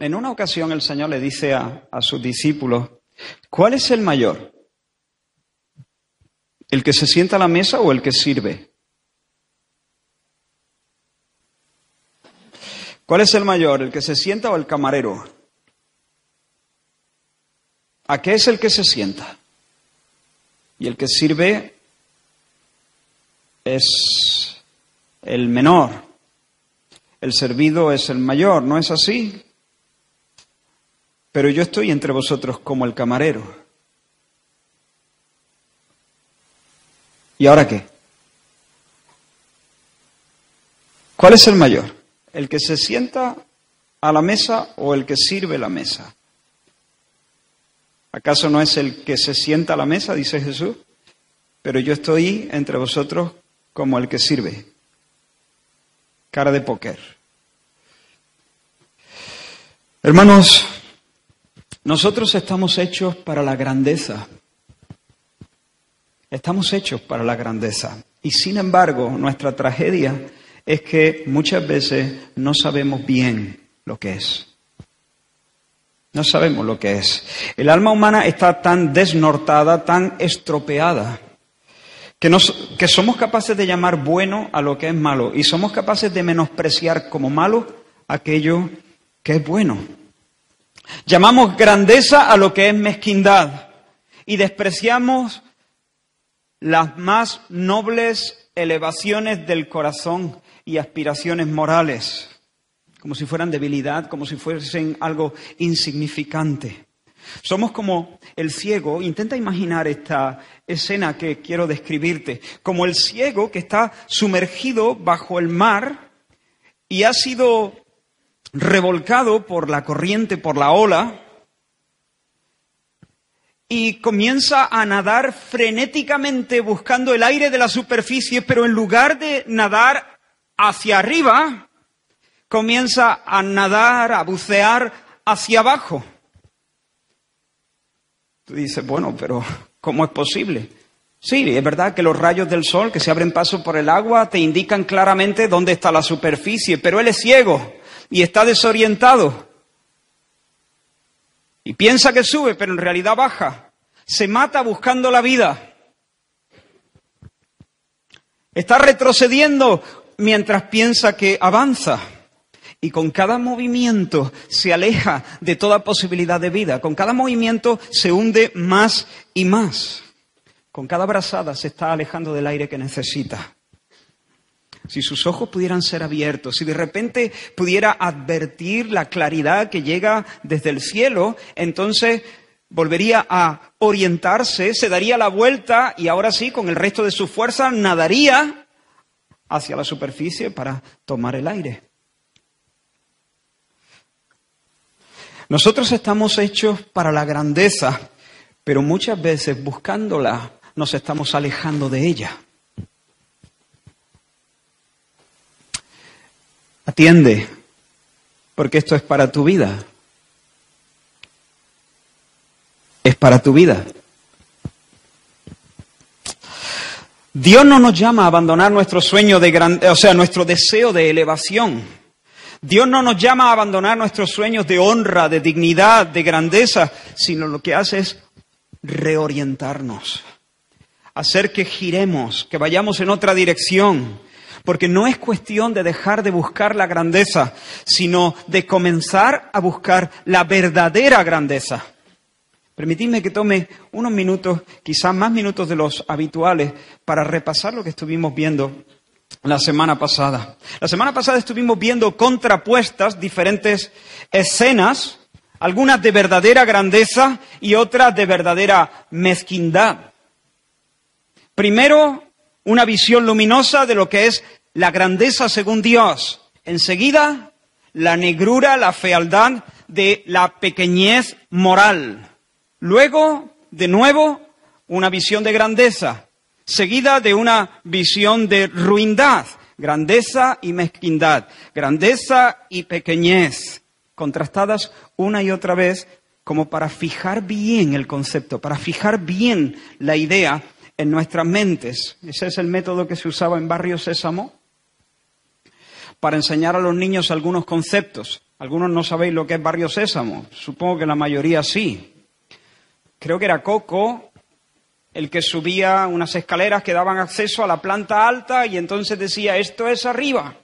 en una ocasión el Señor le dice a, a sus discípulos, ¿cuál es el mayor? ¿El que se sienta a la mesa o el que sirve? ¿Cuál es el mayor? ¿El que se sienta o el camarero? ¿A qué es el que se sienta? Y el que sirve es el menor. El servido es el mayor, ¿no es así? Pero yo estoy entre vosotros como el camarero. ¿Y ahora qué? ¿Cuál es el mayor? ¿El que se sienta a la mesa o el que sirve la mesa? ¿Acaso no es el que se sienta a la mesa, dice Jesús? Pero yo estoy entre vosotros como el que sirve. Cara de póker. Hermanos, nosotros estamos hechos para la grandeza. Estamos hechos para la grandeza. Y sin embargo, nuestra tragedia es que muchas veces no sabemos bien lo que es. No sabemos lo que es. El alma humana está tan desnortada, tan estropeada, que, que somos capaces de llamar bueno a lo que es malo y somos capaces de menospreciar como malo aquello que es bueno. Llamamos grandeza a lo que es mezquindad y despreciamos las más nobles elevaciones del corazón y aspiraciones morales como si fueran debilidad, como si fuesen algo insignificante. Somos como el ciego, intenta imaginar esta escena que quiero describirte, como el ciego que está sumergido bajo el mar y ha sido revolcado por la corriente, por la ola, y comienza a nadar frenéticamente buscando el aire de la superficie, pero en lugar de nadar hacia arriba, comienza a nadar, a bucear hacia abajo. Tú dices, bueno, pero ¿cómo es posible? Sí, es verdad que los rayos del sol que se abren paso por el agua te indican claramente dónde está la superficie, pero él es ciego y está desorientado. Y piensa que sube, pero en realidad baja. Se mata buscando la vida. Está retrocediendo mientras piensa que avanza. Y con cada movimiento se aleja de toda posibilidad de vida. Con cada movimiento se hunde más y más. Con cada brazada se está alejando del aire que necesita. Si sus ojos pudieran ser abiertos, si de repente pudiera advertir la claridad que llega desde el cielo, entonces volvería a orientarse, se daría la vuelta y ahora sí, con el resto de su fuerza, nadaría hacia la superficie para tomar el aire. Nosotros estamos hechos para la grandeza, pero muchas veces buscándola nos estamos alejando de ella. Atiende, porque esto es para tu vida. Es para tu vida. Dios no nos llama a abandonar nuestro sueño de gran, o sea, nuestro deseo de elevación. Dios no nos llama a abandonar nuestros sueños de honra, de dignidad, de grandeza, sino lo que hace es reorientarnos, hacer que giremos, que vayamos en otra dirección, porque no es cuestión de dejar de buscar la grandeza, sino de comenzar a buscar la verdadera grandeza. Permitidme que tome unos minutos, quizás más minutos de los habituales, para repasar lo que estuvimos viendo la semana pasada. La semana pasada estuvimos viendo contrapuestas diferentes escenas, algunas de verdadera grandeza y otras de verdadera mezquindad. Primero, una visión luminosa de lo que es la grandeza según Dios. Enseguida, la negrura, la fealdad de la pequeñez moral. Luego, de nuevo, una visión de grandeza seguida de una visión de ruindad, grandeza y mezquindad, grandeza y pequeñez, contrastadas una y otra vez como para fijar bien el concepto, para fijar bien la idea en nuestras mentes. Ese es el método que se usaba en Barrio Sésamo. Para enseñar a los niños algunos conceptos. Algunos no sabéis lo que es Barrio Sésamo, supongo que la mayoría sí. Creo que era Coco el que subía unas escaleras que daban acceso a la planta alta y entonces decía, esto es arriba.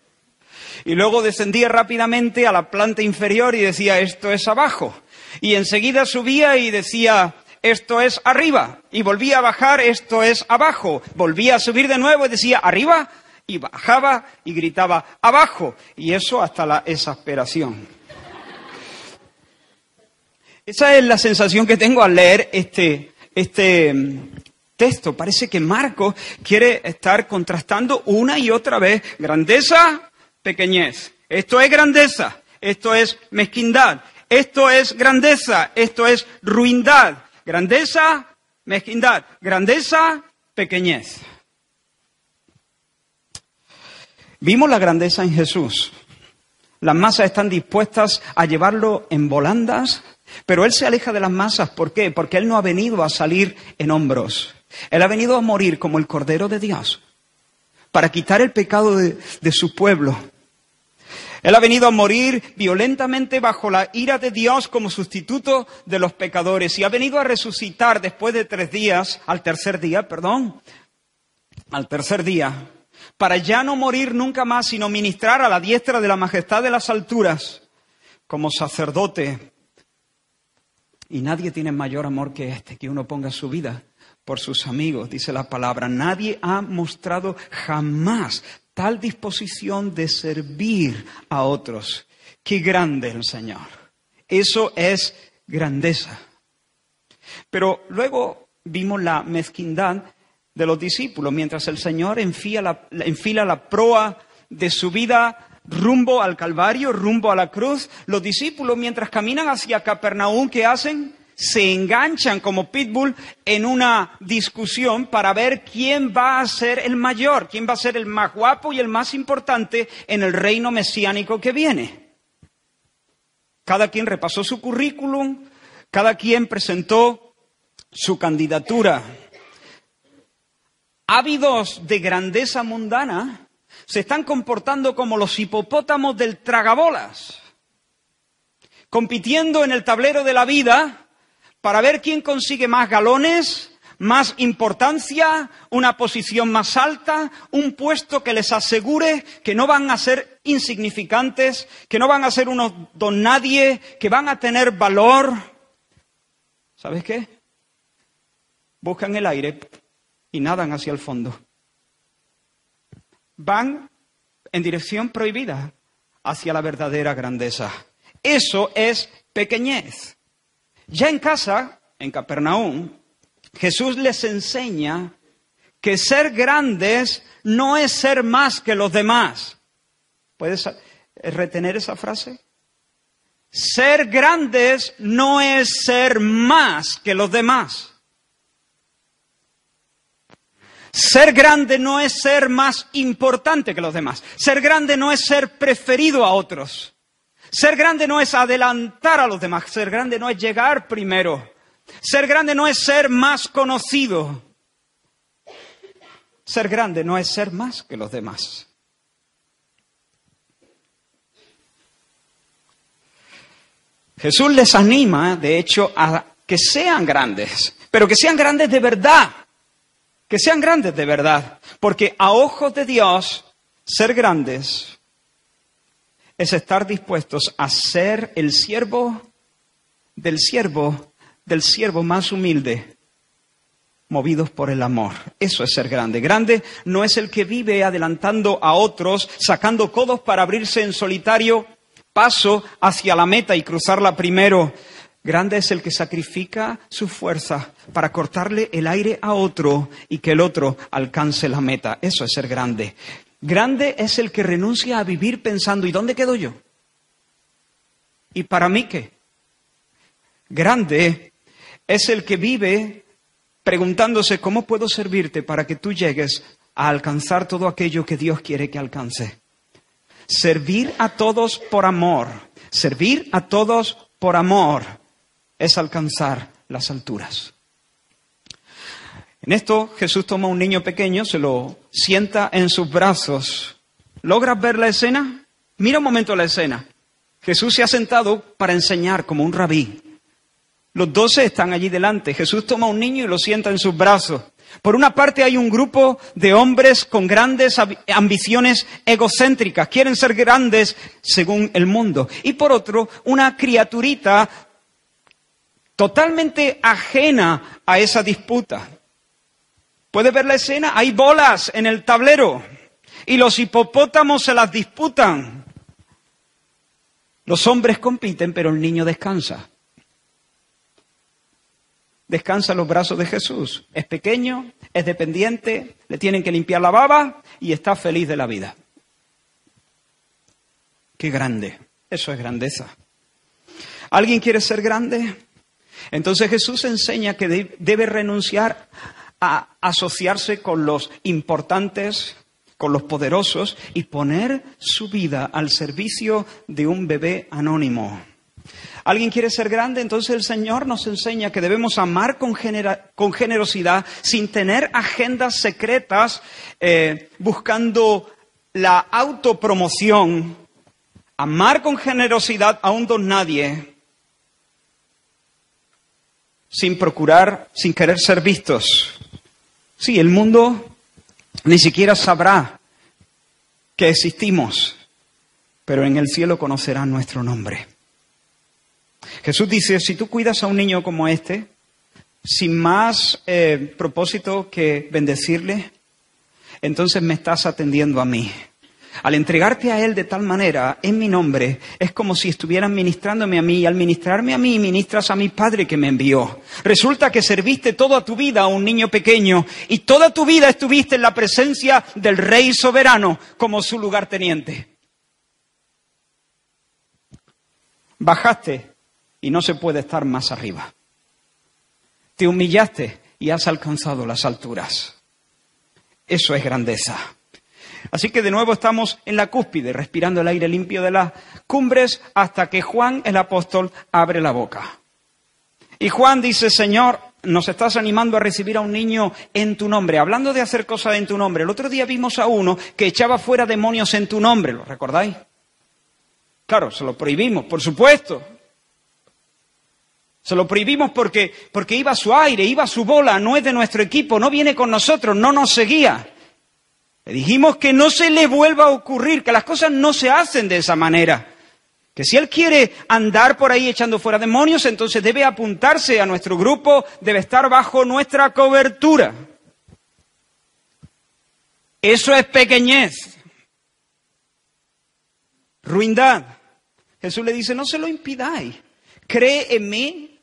Y luego descendía rápidamente a la planta inferior y decía, esto es abajo. Y enseguida subía y decía, esto es arriba. Y volvía a bajar, esto es abajo. Volvía a subir de nuevo y decía, arriba. Y bajaba y gritaba, abajo. Y eso hasta la exasperación. Esa es la sensación que tengo al leer este, este mm, texto. Parece que Marcos quiere estar contrastando una y otra vez grandeza, pequeñez. Esto es grandeza, esto es mezquindad, esto es grandeza, esto es ruindad. Grandeza, mezquindad. Grandeza, pequeñez. Vimos la grandeza en Jesús. Las masas están dispuestas a llevarlo en volandas, pero Él se aleja de las masas. ¿Por qué? Porque Él no ha venido a salir en hombros. Él ha venido a morir como el Cordero de Dios, para quitar el pecado de, su pueblo. Él ha venido a morir violentamente bajo la ira de Dios como sustituto de los pecadores y ha venido a resucitar después de tres días, al tercer día, perdón, al tercer día, para ya no morir nunca más, sino ministrar a la diestra de la majestad de las alturas como sacerdote. Y nadie tiene mayor amor que este, que uno ponga su vida por sus amigos, dice la palabra. Nadie ha mostrado jamás tal disposición de servir a otros. Qué grande el Señor. Eso es grandeza. Pero luego vimos la mezquindad de los discípulos, mientras el Señor enfila la, enfila la proa de su vida rumbo al Calvario, rumbo a la cruz, los discípulos mientras caminan hacia Capernaum, ¿qué hacen? se enganchan como pitbull en una discusión para ver quién va a ser el mayor, quién va a ser el más guapo y el más importante en el reino mesiánico que viene. Cada quien repasó su currículum, cada quien presentó su candidatura. Ávidos de grandeza mundana, se están comportando como los hipopótamos del tragabolas, compitiendo en el tablero de la vida para ver quién consigue más galones, más importancia, una posición más alta, un puesto que les asegure que no van a ser insignificantes, que no van a ser unos don nadie, que van a tener valor. ¿Sabes qué? Buscan el aire y nadan hacia el fondo. Van en dirección prohibida hacia la verdadera grandeza. Eso es pequeñez. Ya en casa, en Capernaum, Jesús les enseña que ser grandes no es ser más que los demás. ¿Puedes retener esa frase? Ser grandes no es ser más que los demás. Ser grande no es ser más importante que los demás. Ser grande no es ser preferido a otros. Ser grande no es adelantar a los demás, ser grande no es llegar primero, ser grande no es ser más conocido, ser grande no es ser más que los demás. Jesús les anima, de hecho, a que sean grandes, pero que sean grandes de verdad, que sean grandes de verdad, porque a ojos de Dios, ser grandes es estar dispuestos a ser el siervo del siervo, del siervo más humilde, movidos por el amor. Eso es ser grande. Grande no es el que vive adelantando a otros, sacando codos para abrirse en solitario paso hacia la meta y cruzarla primero. Grande es el que sacrifica su fuerza para cortarle el aire a otro y que el otro alcance la meta. Eso es ser grande. Grande es el que renuncia a vivir pensando, ¿y dónde quedo yo? ¿Y para mí qué? Grande es el que vive preguntándose, ¿cómo puedo servirte para que tú llegues a alcanzar todo aquello que Dios quiere que alcance? Servir a todos por amor, servir a todos por amor es alcanzar las alturas. En esto Jesús toma un niño pequeño, se lo sienta en sus brazos. ¿Logras ver la escena? Mira un momento la escena. Jesús se ha sentado para enseñar como un rabí. Los doce están allí delante. Jesús toma a un niño y lo sienta en sus brazos. Por una parte hay un grupo de hombres con grandes ambiciones egocéntricas, quieren ser grandes según el mundo. Y por otro, una criaturita totalmente ajena a esa disputa. ¿Puede ver la escena? Hay bolas en el tablero y los hipopótamos se las disputan. Los hombres compiten, pero el niño descansa. Descansa en los brazos de Jesús. Es pequeño, es dependiente, le tienen que limpiar la baba y está feliz de la vida. Qué grande. Eso es grandeza. ¿Alguien quiere ser grande? Entonces Jesús enseña que debe renunciar a asociarse con los importantes, con los poderosos y poner su vida al servicio de un bebé anónimo. ¿Alguien quiere ser grande? Entonces el Señor nos enseña que debemos amar con, generosidad sin tener agendas secretas eh, buscando la autopromoción. Amar con generosidad a un don nadie sin procurar, sin querer ser vistos. Sí, el mundo ni siquiera sabrá que existimos, pero en el cielo conocerá nuestro nombre. Jesús dice, si tú cuidas a un niño como este, sin más eh, propósito que bendecirle, entonces me estás atendiendo a mí. Al entregarte a Él de tal manera, en mi nombre, es como si estuvieran ministrándome a mí y al ministrarme a mí, ministras a mi Padre que me envió. Resulta que serviste toda tu vida a un niño pequeño y toda tu vida estuviste en la presencia del Rey soberano como su lugarteniente. Bajaste y no se puede estar más arriba. Te humillaste y has alcanzado las alturas. Eso es grandeza. Así que de nuevo estamos en la cúspide, respirando el aire limpio de las cumbres, hasta que Juan el apóstol abre la boca. Y Juan dice, Señor, nos estás animando a recibir a un niño en tu nombre, hablando de hacer cosas en tu nombre. El otro día vimos a uno que echaba fuera demonios en tu nombre, ¿lo recordáis? Claro, se lo prohibimos, por supuesto. Se lo prohibimos porque, porque iba a su aire, iba a su bola, no es de nuestro equipo, no viene con nosotros, no nos seguía. Le dijimos que no se le vuelva a ocurrir, que las cosas no se hacen de esa manera. Que si él quiere andar por ahí echando fuera demonios, entonces debe apuntarse a nuestro grupo, debe estar bajo nuestra cobertura. Eso es pequeñez. Ruindad. Jesús le dice, no se lo impidáis. Cree en mí.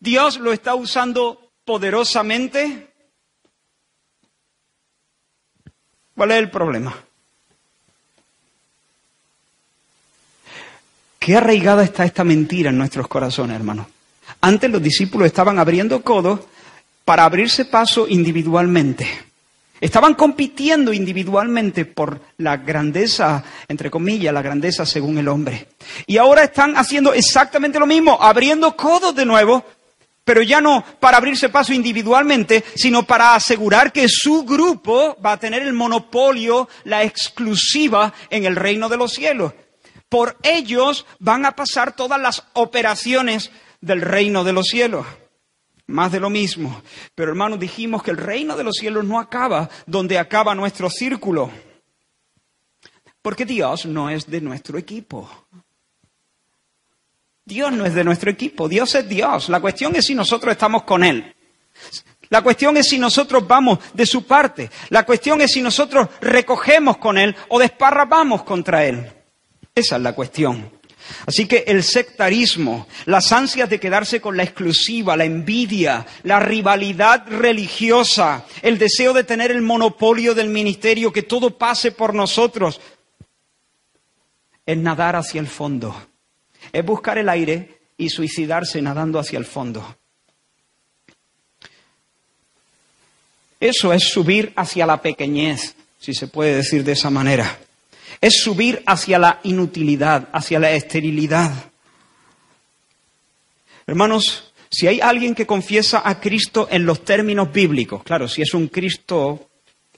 Dios lo está usando poderosamente. ¿Cuál es el problema? Qué arraigada está esta mentira en nuestros corazones, hermanos. Antes los discípulos estaban abriendo codos para abrirse paso individualmente. Estaban compitiendo individualmente por la grandeza, entre comillas, la grandeza según el hombre. Y ahora están haciendo exactamente lo mismo, abriendo codos de nuevo pero ya no para abrirse paso individualmente, sino para asegurar que su grupo va a tener el monopolio, la exclusiva en el reino de los cielos. Por ellos van a pasar todas las operaciones del reino de los cielos. Más de lo mismo. Pero hermanos, dijimos que el reino de los cielos no acaba donde acaba nuestro círculo. Porque Dios no es de nuestro equipo. Dios no es de nuestro equipo, Dios es Dios. La cuestión es si nosotros estamos con Él. La cuestión es si nosotros vamos de su parte. La cuestión es si nosotros recogemos con Él o desparramamos contra Él. Esa es la cuestión. Así que el sectarismo, las ansias de quedarse con la exclusiva, la envidia, la rivalidad religiosa, el deseo de tener el monopolio del ministerio, que todo pase por nosotros, es nadar hacia el fondo es buscar el aire y suicidarse nadando hacia el fondo. Eso es subir hacia la pequeñez, si se puede decir de esa manera. Es subir hacia la inutilidad, hacia la esterilidad. Hermanos, si hay alguien que confiesa a Cristo en los términos bíblicos, claro, si es un Cristo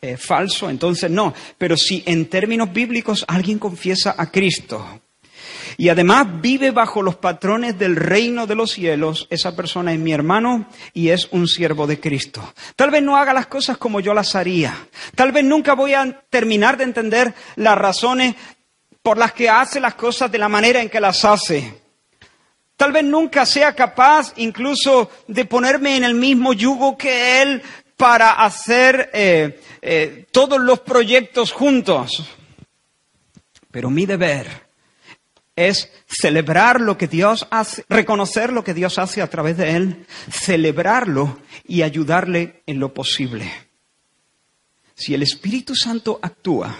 eh, falso, entonces no. Pero si en términos bíblicos alguien confiesa a Cristo y además vive bajo los patrones del reino de los cielos, esa persona es mi hermano y es un siervo de Cristo. Tal vez no haga las cosas como yo las haría. Tal vez nunca voy a terminar de entender las razones por las que hace las cosas de la manera en que las hace. Tal vez nunca sea capaz incluso de ponerme en el mismo yugo que Él para hacer eh, eh, todos los proyectos juntos. Pero mi deber es celebrar lo que Dios hace, reconocer lo que Dios hace a través de Él, celebrarlo y ayudarle en lo posible. Si el Espíritu Santo actúa,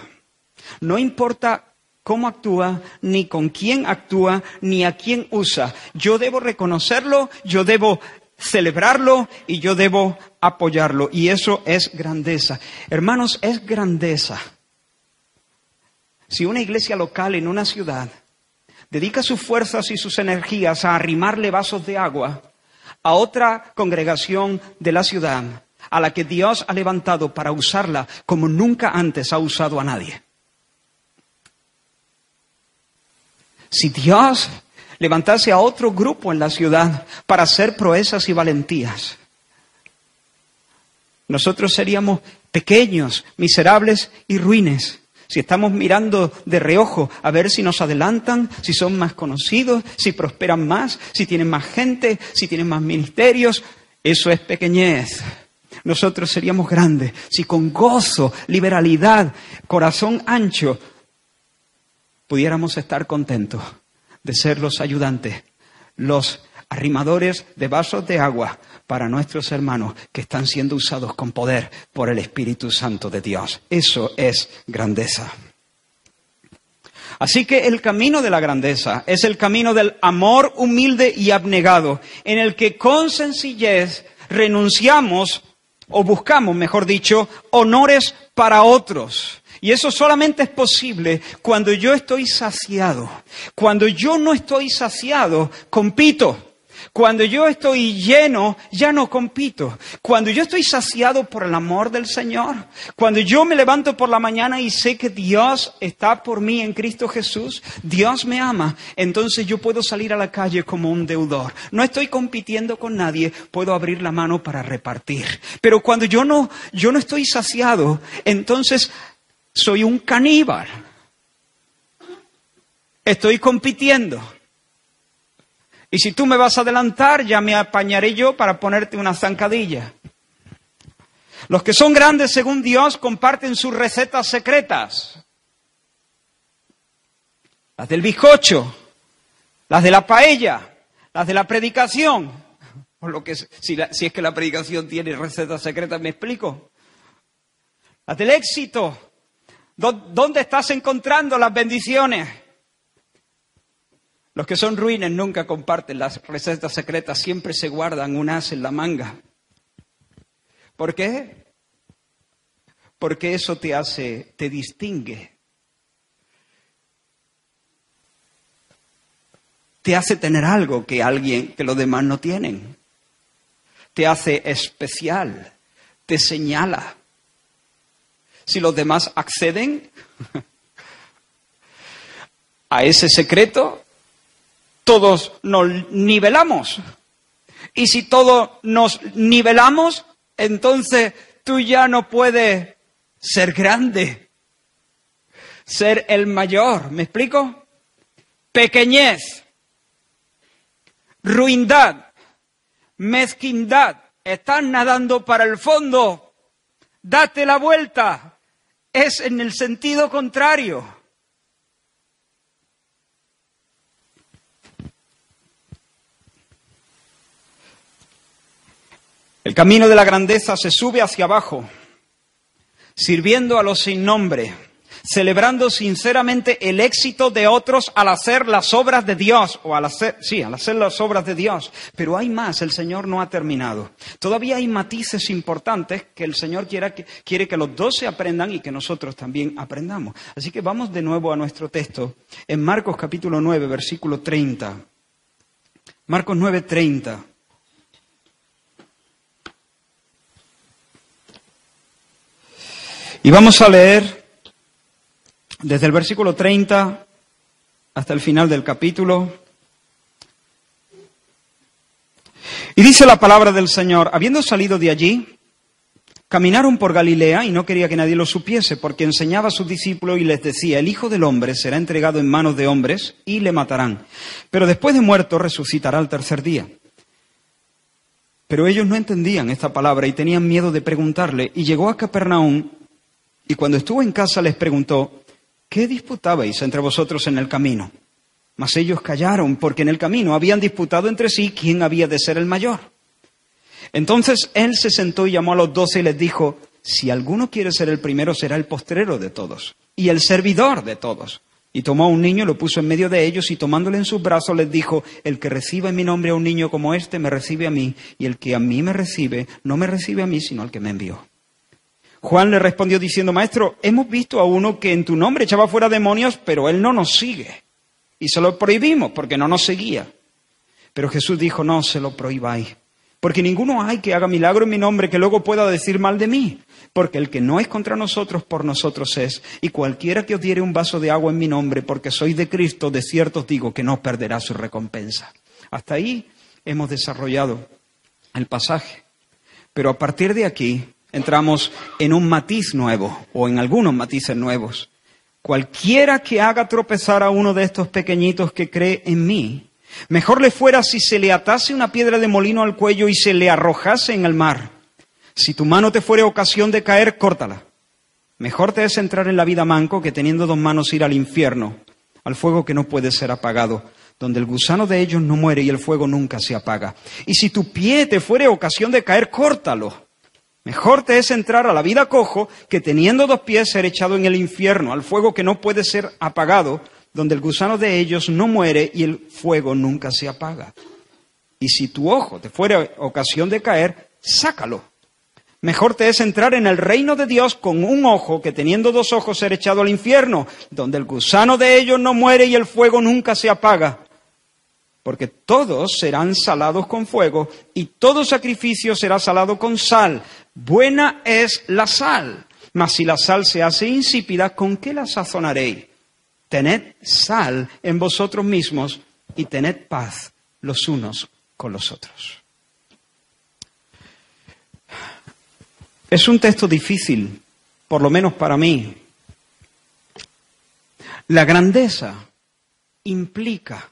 no importa cómo actúa, ni con quién actúa, ni a quién usa, yo debo reconocerlo, yo debo celebrarlo y yo debo apoyarlo. Y eso es grandeza. Hermanos, es grandeza. Si una iglesia local en una ciudad dedica sus fuerzas y sus energías a arrimarle vasos de agua a otra congregación de la ciudad, a la que Dios ha levantado para usarla como nunca antes ha usado a nadie. Si Dios levantase a otro grupo en la ciudad para hacer proezas y valentías, nosotros seríamos pequeños, miserables y ruines si estamos mirando de reojo a ver si nos adelantan, si son más conocidos, si prosperan más, si tienen más gente, si tienen más ministerios, eso es pequeñez. Nosotros seríamos grandes si con gozo, liberalidad, corazón ancho, pudiéramos estar contentos de ser los ayudantes, los arrimadores de vasos de agua para nuestros hermanos que están siendo usados con poder por el Espíritu Santo de Dios. Eso es grandeza. Así que el camino de la grandeza es el camino del amor humilde y abnegado, en el que con sencillez renunciamos o buscamos, mejor dicho, honores para otros. Y eso solamente es posible cuando yo estoy saciado. Cuando yo no estoy saciado, compito. Cuando yo estoy lleno, ya no compito. Cuando yo estoy saciado por el amor del Señor, cuando yo me levanto por la mañana y sé que Dios está por mí en Cristo Jesús, Dios me ama, entonces yo puedo salir a la calle como un deudor. No estoy compitiendo con nadie, puedo abrir la mano para repartir. Pero cuando yo no, yo no estoy saciado, entonces soy un caníbal. Estoy compitiendo. Y si tú me vas a adelantar, ya me apañaré yo para ponerte una zancadilla. Los que son grandes según Dios comparten sus recetas secretas. Las del bizcocho, las de la paella, las de la predicación. O lo que si, si es que la predicación tiene recetas secretas, ¿me explico? Las del éxito. ¿Dónde estás encontrando las bendiciones? Los que son ruines nunca comparten las recetas secretas, siempre se guardan un as en la manga. ¿Por qué? Porque eso te hace, te distingue. Te hace tener algo que alguien, que los demás no tienen. Te hace especial, te señala. Si los demás acceden a ese secreto, todos nos nivelamos. Y si todos nos nivelamos, entonces tú ya no puedes ser grande, ser el mayor. ¿Me explico? Pequeñez, ruindad, mezquindad. Estás nadando para el fondo. Date la vuelta. Es en el sentido contrario. El camino de la grandeza se sube hacia abajo, sirviendo a los sin nombre, celebrando sinceramente el éxito de otros al hacer las obras de Dios, o al hacer, sí, al hacer las obras de Dios. Pero hay más, el Señor no ha terminado. Todavía hay matices importantes que el Señor quiere que, quiere que los dos se aprendan y que nosotros también aprendamos. Así que vamos de nuevo a nuestro texto, en Marcos capítulo 9, versículo 30. Marcos 9, 30. Y vamos a leer desde el versículo 30 hasta el final del capítulo. Y dice la palabra del Señor, habiendo salido de allí, Caminaron por Galilea y no quería que nadie lo supiese, porque enseñaba a sus discípulos y les decía, el Hijo del Hombre será entregado en manos de hombres y le matarán, pero después de muerto resucitará al tercer día. Pero ellos no entendían esta palabra y tenían miedo de preguntarle, y llegó a Capernaum y cuando estuvo en casa les preguntó, ¿qué disputabais entre vosotros en el camino? Mas ellos callaron, porque en el camino habían disputado entre sí quién había de ser el mayor. Entonces él se sentó y llamó a los doce y les dijo, si alguno quiere ser el primero, será el postrero de todos y el servidor de todos. Y tomó a un niño, lo puso en medio de ellos y tomándole en sus brazos les dijo, el que reciba en mi nombre a un niño como este, me recibe a mí, y el que a mí me recibe, no me recibe a mí, sino al que me envió. Juan le respondió diciendo, Maestro, hemos visto a uno que en tu nombre echaba fuera demonios, pero él no nos sigue. Y se lo prohibimos porque no nos seguía. Pero Jesús dijo, no se lo prohibáis porque ninguno hay que haga milagro en mi nombre que luego pueda decir mal de mí. Porque el que no es contra nosotros, por nosotros es. Y cualquiera que os diere un vaso de agua en mi nombre, porque soy de Cristo, de cierto os digo que no perderá su recompensa. Hasta ahí hemos desarrollado el pasaje. Pero a partir de aquí entramos en un matiz nuevo, o en algunos matices nuevos. Cualquiera que haga tropezar a uno de estos pequeñitos que cree en mí, Mejor le fuera si se le atase una piedra de molino al cuello y se le arrojase en el mar. Si tu mano te fuere ocasión de caer, córtala. Mejor te es entrar en la vida manco que teniendo dos manos ir al infierno, al fuego que no puede ser apagado, donde el gusano de ellos no muere y el fuego nunca se apaga. Y si tu pie te fuere ocasión de caer, córtalo. Mejor te es entrar a la vida cojo que teniendo dos pies ser echado en el infierno, al fuego que no puede ser apagado, donde el gusano de ellos no muere y el fuego nunca se apaga. Y si tu ojo te fuera ocasión de caer, sácalo. Mejor te es entrar en el reino de Dios con un ojo que teniendo dos ojos ser echado al infierno, donde el gusano de ellos no muere y el fuego nunca se apaga. Porque todos serán salados con fuego y todo sacrificio será salado con sal. Buena es la sal. Mas si la sal se hace insípida, ¿con qué la sazonaréis? Tened sal en vosotros mismos y tened paz los unos con los otros. Es un texto difícil, por lo menos para mí. La grandeza implica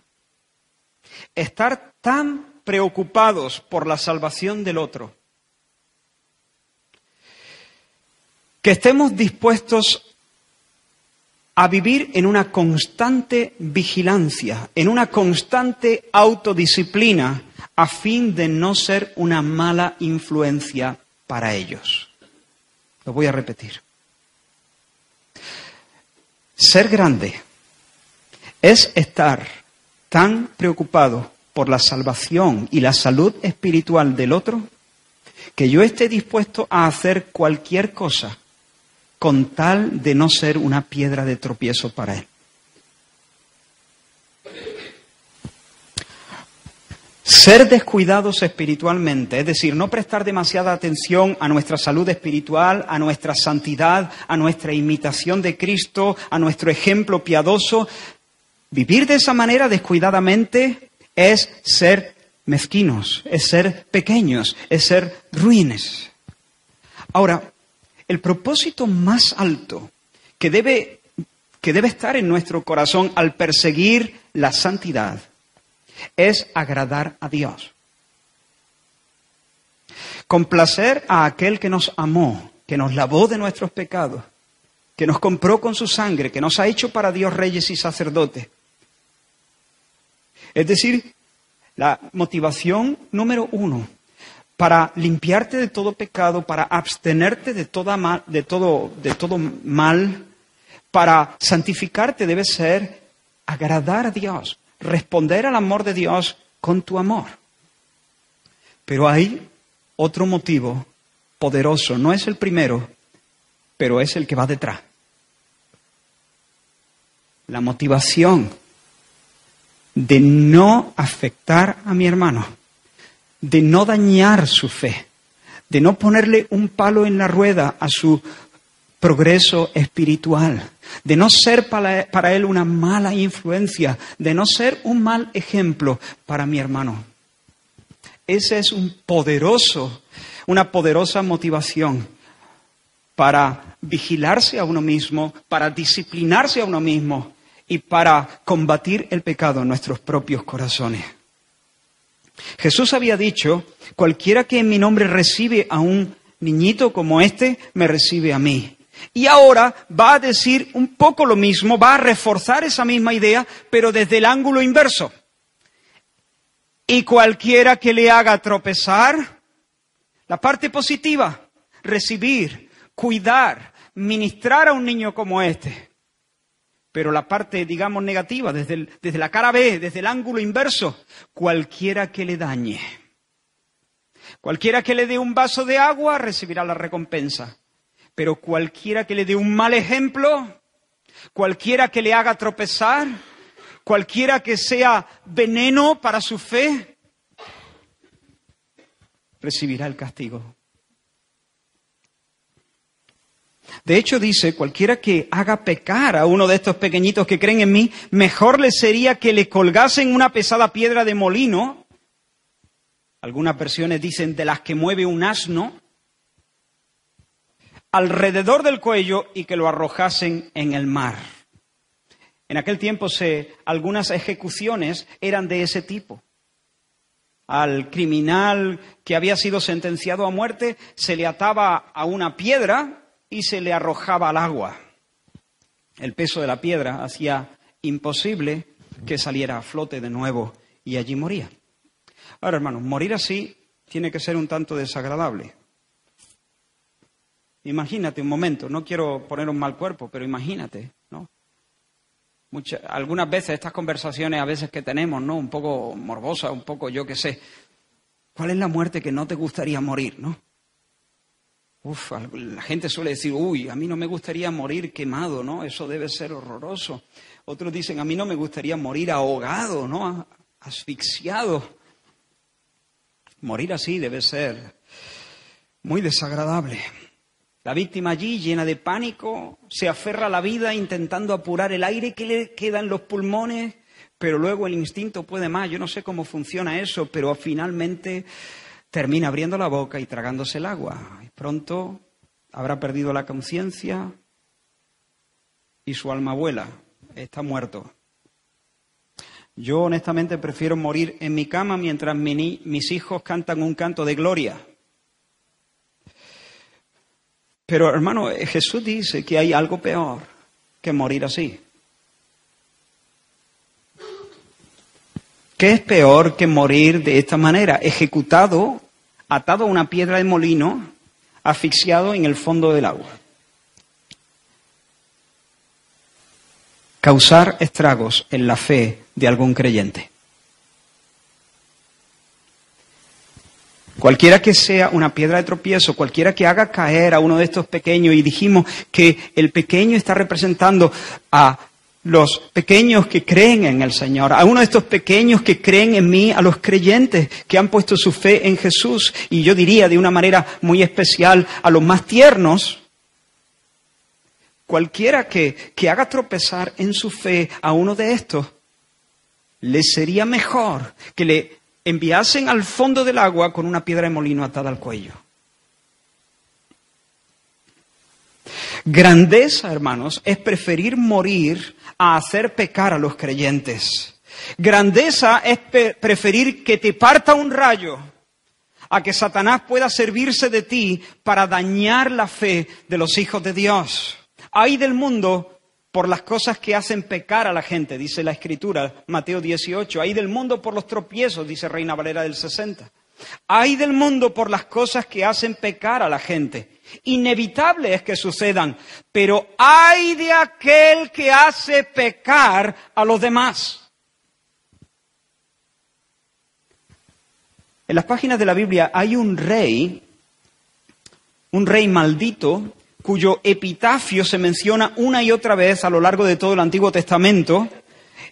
estar tan preocupados por la salvación del otro que estemos dispuestos a vivir en una constante vigilancia, en una constante autodisciplina, a fin de no ser una mala influencia para ellos. Lo voy a repetir. Ser grande es estar tan preocupado por la salvación y la salud espiritual del otro que yo esté dispuesto a hacer cualquier cosa con tal de no ser una piedra de tropiezo para él. Ser descuidados espiritualmente, es decir, no prestar demasiada atención a nuestra salud espiritual, a nuestra santidad, a nuestra imitación de Cristo, a nuestro ejemplo piadoso. Vivir de esa manera descuidadamente es ser mezquinos, es ser pequeños, es ser ruines. Ahora, el propósito más alto que debe, que debe estar en nuestro corazón al perseguir la santidad es agradar a Dios. Complacer a aquel que nos amó, que nos lavó de nuestros pecados, que nos compró con su sangre, que nos ha hecho para Dios reyes y sacerdotes. Es decir, la motivación número uno para limpiarte de todo pecado, para abstenerte de, toda mal, de, todo, de todo mal, para santificarte debe ser agradar a Dios, responder al amor de Dios con tu amor. Pero hay otro motivo poderoso, no es el primero, pero es el que va detrás. La motivación de no afectar a mi hermano de no dañar su fe, de no ponerle un palo en la rueda a su progreso espiritual, de no ser para, él una mala influencia, de no ser un mal ejemplo para mi hermano. Ese es un poderoso, una poderosa motivación para vigilarse a uno mismo, para disciplinarse a uno mismo y para combatir el pecado en nuestros propios corazones. Jesús había dicho, cualquiera que en mi nombre recibe a un niñito como este, me recibe a mí. Y ahora va a decir un poco lo mismo, va a reforzar esa misma idea, pero desde el ángulo inverso. Y cualquiera que le haga tropezar, la parte positiva, recibir, cuidar, ministrar a un niño como este. Pero la parte, digamos, negativa, desde, desde la cara B, desde el ángulo inverso, cualquiera que le dañe. Cualquiera que le dé un vaso de agua recibirá la recompensa. Pero cualquiera que le dé un mal ejemplo, cualquiera que le haga tropezar, cualquiera que sea veneno para su fe, recibirá el castigo. De hecho, dice, cualquiera que haga pecar a uno de estos pequeñitos que creen en mí, mejor le sería que le colgasen una pesada piedra de molino. Algunas versiones dicen de las que mueve un asno alrededor del cuello y que lo arrojasen en el mar. En aquel tiempo se, algunas ejecuciones eran de ese tipo. Al criminal que había sido sentenciado a muerte se le ataba a una piedra y se le arrojaba al agua. El peso de la piedra hacía imposible que saliera a flote de nuevo y allí moría. Ahora, hermanos, morir así tiene que ser un tanto desagradable. Imagínate un momento, no quiero poner un mal cuerpo, pero imagínate, ¿no? algunas veces estas conversaciones a veces que tenemos, ¿no? Un poco morbosas, un poco yo qué sé. ¿Cuál es la muerte que no te gustaría morir, no? Uf, la gente suele decir, uy, a mí no me gustaría morir quemado, ¿no? Eso debe ser horroroso. Otros dicen, a mí no me gustaría morir ahogado, ¿no? Asfixiado. Morir así debe ser muy desagradable. La víctima allí, llena de pánico, se aferra a la vida intentando apurar el aire que le queda en los pulmones, pero luego el instinto puede más. Yo no sé cómo funciona eso, pero finalmente termina abriendo la boca y tragándose el agua. Pronto habrá perdido la conciencia y su alma vuela. Está muerto. Yo honestamente prefiero morir en mi cama mientras mis hijos cantan un canto de gloria. Pero hermano, Jesús dice que hay algo peor que morir así. ¿Qué es peor que morir de esta manera? Ejecutado atado a una piedra de molino, asfixiado en el fondo del agua. Causar estragos en la fe de algún creyente. Cualquiera que sea una piedra de tropiezo, cualquiera que haga caer a uno de estos pequeños, y dijimos que el pequeño está representando a los pequeños que creen en el Señor, a uno de estos pequeños que creen en mí, a los creyentes que han puesto su fe en Jesús, y yo diría de una manera muy especial a los más tiernos, cualquiera que, que haga tropezar en su fe a uno de estos, le sería mejor que le enviasen al fondo del agua con una piedra de molino atada al cuello. Grandeza, hermanos, es preferir morir a hacer pecar a los creyentes. Grandeza es preferir que te parta un rayo a que Satanás pueda servirse de ti para dañar la fe de los hijos de Dios. Hay del mundo por las cosas que hacen pecar a la gente, dice la Escritura, Mateo 18. Hay del mundo por los tropiezos, dice Reina Valera del 60. Hay del mundo por las cosas que hacen pecar a la gente. Inevitable es que sucedan, pero hay de aquel que hace pecar a los demás. En las páginas de la Biblia hay un rey, un rey maldito, cuyo epitafio se menciona una y otra vez a lo largo de todo el Antiguo Testamento,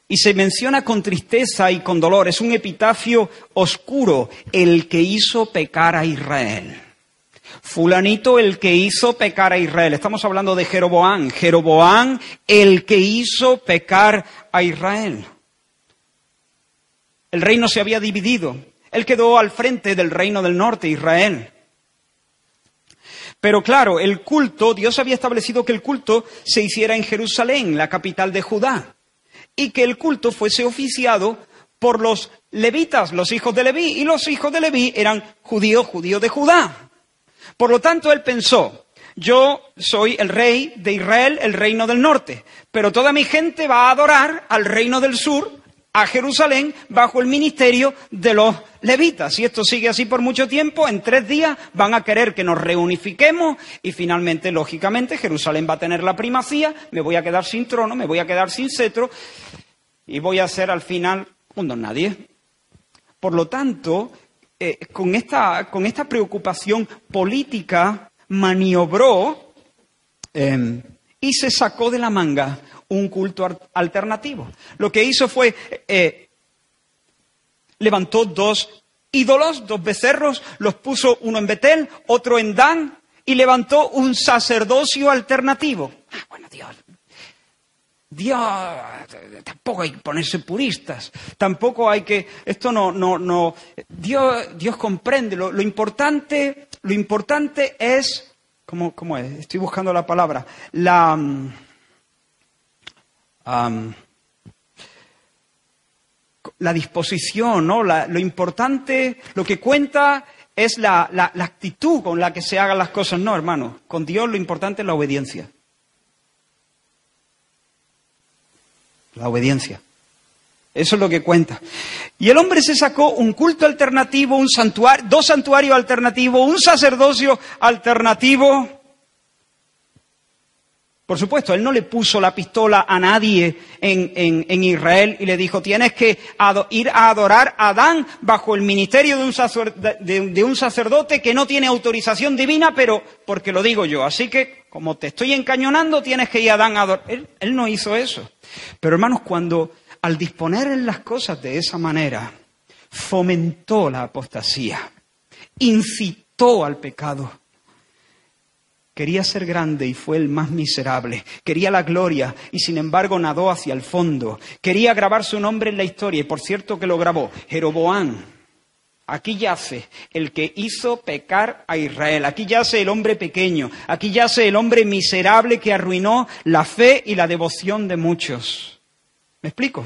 y se menciona con tristeza y con dolor. Es un epitafio oscuro, el que hizo pecar a Israel. Fulanito el que hizo pecar a Israel. Estamos hablando de Jeroboán. Jeroboán el que hizo pecar a Israel. El reino se había dividido. Él quedó al frente del reino del norte, Israel. Pero claro, el culto, Dios había establecido que el culto se hiciera en Jerusalén, la capital de Judá, y que el culto fuese oficiado por los levitas, los hijos de Leví, y los hijos de Leví eran judíos, judíos de Judá. Por lo tanto, él pensó, yo soy el rey de Israel, el reino del norte, pero toda mi gente va a adorar al reino del sur, a Jerusalén, bajo el ministerio de los levitas. Si esto sigue así por mucho tiempo, en tres días van a querer que nos reunifiquemos y finalmente, lógicamente, Jerusalén va a tener la primacía, me voy a quedar sin trono, me voy a quedar sin cetro y voy a ser al final un don nadie. Por lo tanto, eh, con, esta, con, esta, preocupación política maniobró em, y se sacó de la manga un culto alternativo. Lo que hizo fue eh, levantó dos ídolos, dos becerros, los puso uno en Betel, otro en Dan, y levantó un sacerdocio alternativo. Ah, bueno, Dios, Dios, tampoco hay que ponerse puristas, tampoco hay que, esto no, no, no, Dios, Dios comprende, lo, importante, lo importante es, ¿cómo, ¿cómo, es? Estoy buscando la palabra, la, um, la disposición, ¿no? lo importante, lo que cuenta es la, la, actitud con la que se hagan las cosas, no, hermano. Con Dios lo importante es la obediencia. La obediencia. Eso es lo que cuenta. Y el hombre se sacó un culto alternativo, un santuario, dos santuarios alternativos, un sacerdocio alternativo. Por supuesto, él no le puso la pistola a nadie en, Israel y le dijo, tienes que ir a adorar a Adán bajo el ministerio de un, de un sacerdote que no tiene autorización divina, pero porque lo digo yo. Así que, como te estoy encañonando, tienes que ir a Adán a adorar. Él, él no hizo eso. Pero hermanos, cuando al disponer en las cosas de esa manera, fomentó la apostasía, incitó al pecado, Quería ser grande y fue el más miserable. Quería la gloria y sin embargo nadó hacia el fondo. Quería grabar su nombre en la historia y por cierto que lo grabó. Jeroboán. Aquí yace el que hizo pecar a Israel. Aquí yace el hombre pequeño. Aquí yace el hombre miserable que arruinó la fe y la devoción de muchos. ¿Me explico?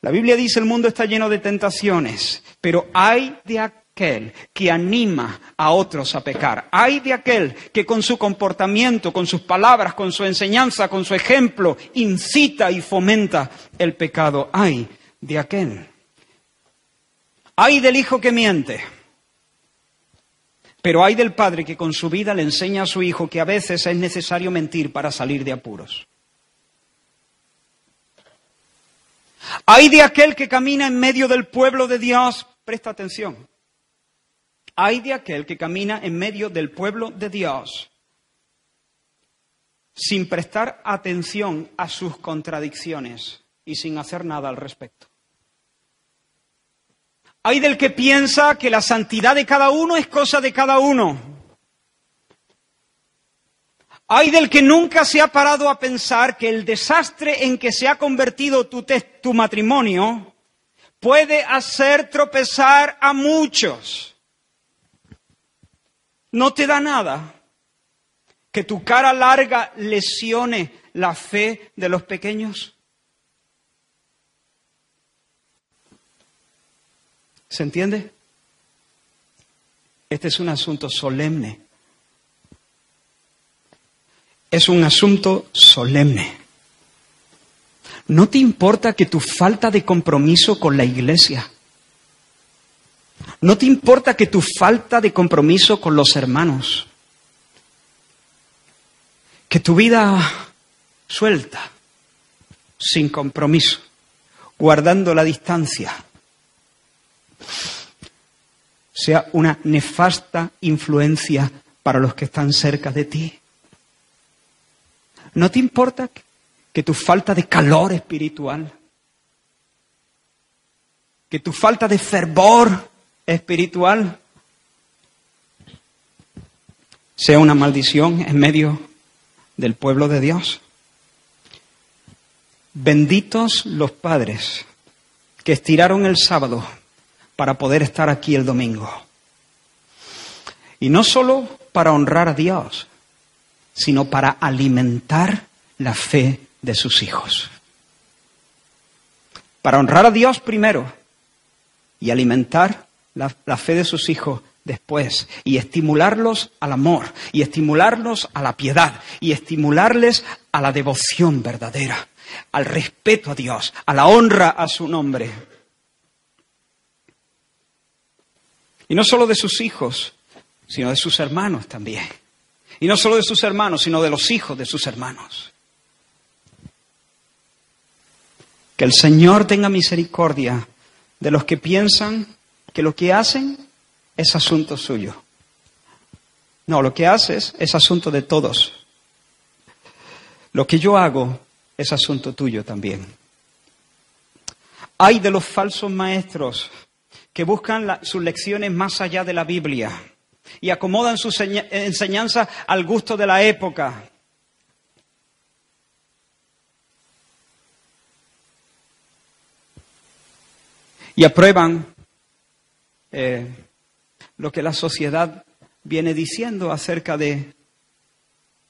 La Biblia dice el mundo está lleno de tentaciones, pero hay de aquel que anima a otros a pecar. Hay de aquel que con su comportamiento, con sus palabras, con su enseñanza, con su ejemplo, incita y fomenta el pecado. Hay de aquel. Hay del hijo que miente. Pero hay del padre que con su vida le enseña a su hijo que a veces es necesario mentir para salir de apuros. Hay de aquel que camina en medio del pueblo de Dios. Presta atención hay de aquel que camina en medio del pueblo de Dios sin prestar atención a sus contradicciones y sin hacer nada al respecto. Hay del que piensa que la santidad de cada uno es cosa de cada uno. Hay del que nunca se ha parado a pensar que el desastre en que se ha convertido tu, tu matrimonio puede hacer tropezar a muchos no te da nada que tu cara larga lesione la fe de los pequeños. ¿Se entiende? Este es un asunto solemne. Es un asunto solemne. ¿No te importa que tu falta de compromiso con la iglesia no te importa que tu falta de compromiso con los hermanos, que tu vida suelta, sin compromiso, guardando la distancia, sea una nefasta influencia para los que están cerca de ti. ¿No te importa que tu falta de calor espiritual, que tu falta de fervor espiritual sea una maldición en medio del pueblo de Dios. Benditos los padres que estiraron el sábado para poder estar aquí el domingo. Y no solo para honrar a Dios, sino para alimentar la fe de sus hijos. Para honrar a Dios primero y alimentar la, fe de sus hijos después y estimularlos al amor y estimularlos a la piedad y estimularles a la devoción verdadera, al respeto a Dios, a la honra a su nombre. Y no solo de sus hijos, sino de sus hermanos también. Y no solo de sus hermanos, sino de los hijos de sus hermanos. Que el Señor tenga misericordia de los que piensan que lo que hacen es asunto suyo. No, lo que haces es asunto de todos. Lo que yo hago es asunto tuyo también. Hay de los falsos maestros que buscan sus lecciones más allá de la Biblia y acomodan su enseñanza al gusto de la época. Y aprueban eh, lo que la sociedad viene diciendo acerca de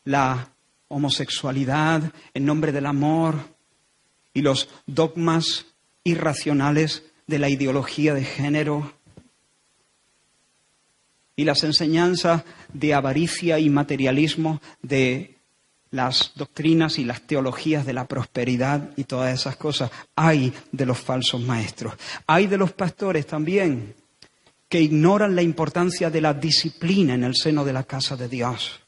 la homosexualidad en nombre del amor y los dogmas irracionales de la ideología de género y las enseñanzas de avaricia y materialismo de las doctrinas y las teologías de la prosperidad y todas esas cosas. Hay de los falsos maestros. Hay de los pastores también que ignoran la importancia de la disciplina en el seno de la casa de Dios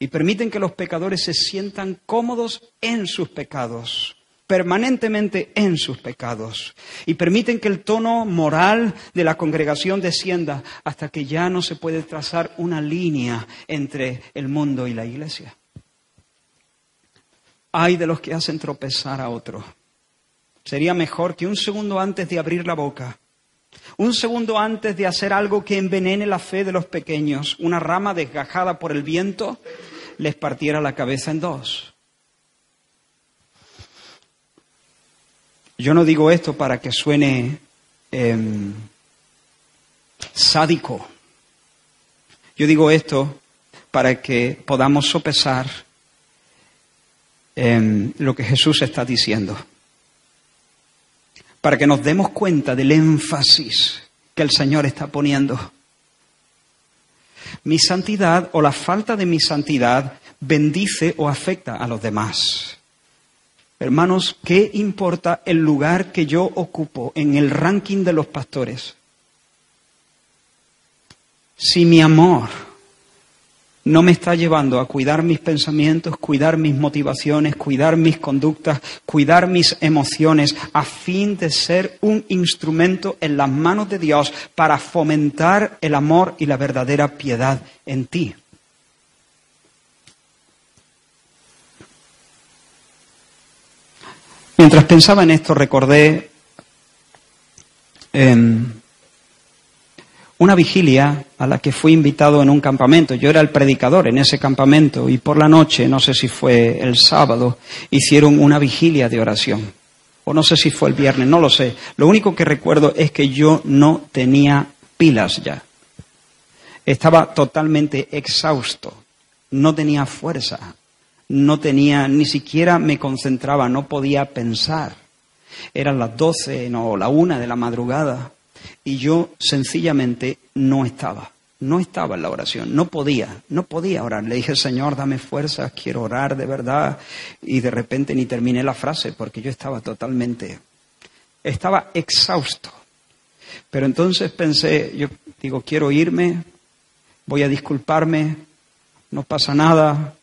y permiten que los pecadores se sientan cómodos en sus pecados permanentemente en sus pecados y permiten que el tono moral de la congregación descienda hasta que ya no se puede trazar una línea entre el mundo y la iglesia. Hay de los que hacen tropezar a otro. Sería mejor que un segundo antes de abrir la boca, un segundo antes de hacer algo que envenene la fe de los pequeños, una rama desgajada por el viento, les partiera la cabeza en dos. Yo no digo esto para que suene em, sádico. Yo digo esto para que podamos sopesar em, lo que Jesús está diciendo. Para que nos demos cuenta del énfasis que el Señor está poniendo. Mi santidad o la falta de mi santidad bendice o afecta a los demás. Hermanos, ¿qué importa el lugar que yo ocupo en el ranking de los pastores? Si mi amor no me está llevando a cuidar mis pensamientos, cuidar mis motivaciones, cuidar mis conductas, cuidar mis emociones, a fin de ser un instrumento en las manos de Dios para fomentar el amor y la verdadera piedad en ti. Mientras pensaba en esto, recordé em, una vigilia a la que fui invitado en un campamento. Yo era el predicador en ese campamento y por la noche, no sé si fue el sábado, hicieron una vigilia de oración. O no sé si fue el viernes, no lo sé. Lo único que recuerdo es que yo no tenía pilas ya. Estaba totalmente exhausto. No tenía fuerza no tenía, ni siquiera me concentraba, no podía pensar. Eran las doce, no, la una de la madrugada y yo sencillamente no estaba. No estaba en la oración, no podía, no podía orar. Le dije, Señor, dame fuerzas, quiero orar de verdad. Y de repente ni terminé la frase porque yo estaba totalmente, estaba exhausto. Pero entonces pensé, yo digo, quiero irme, voy a disculparme, no pasa nada,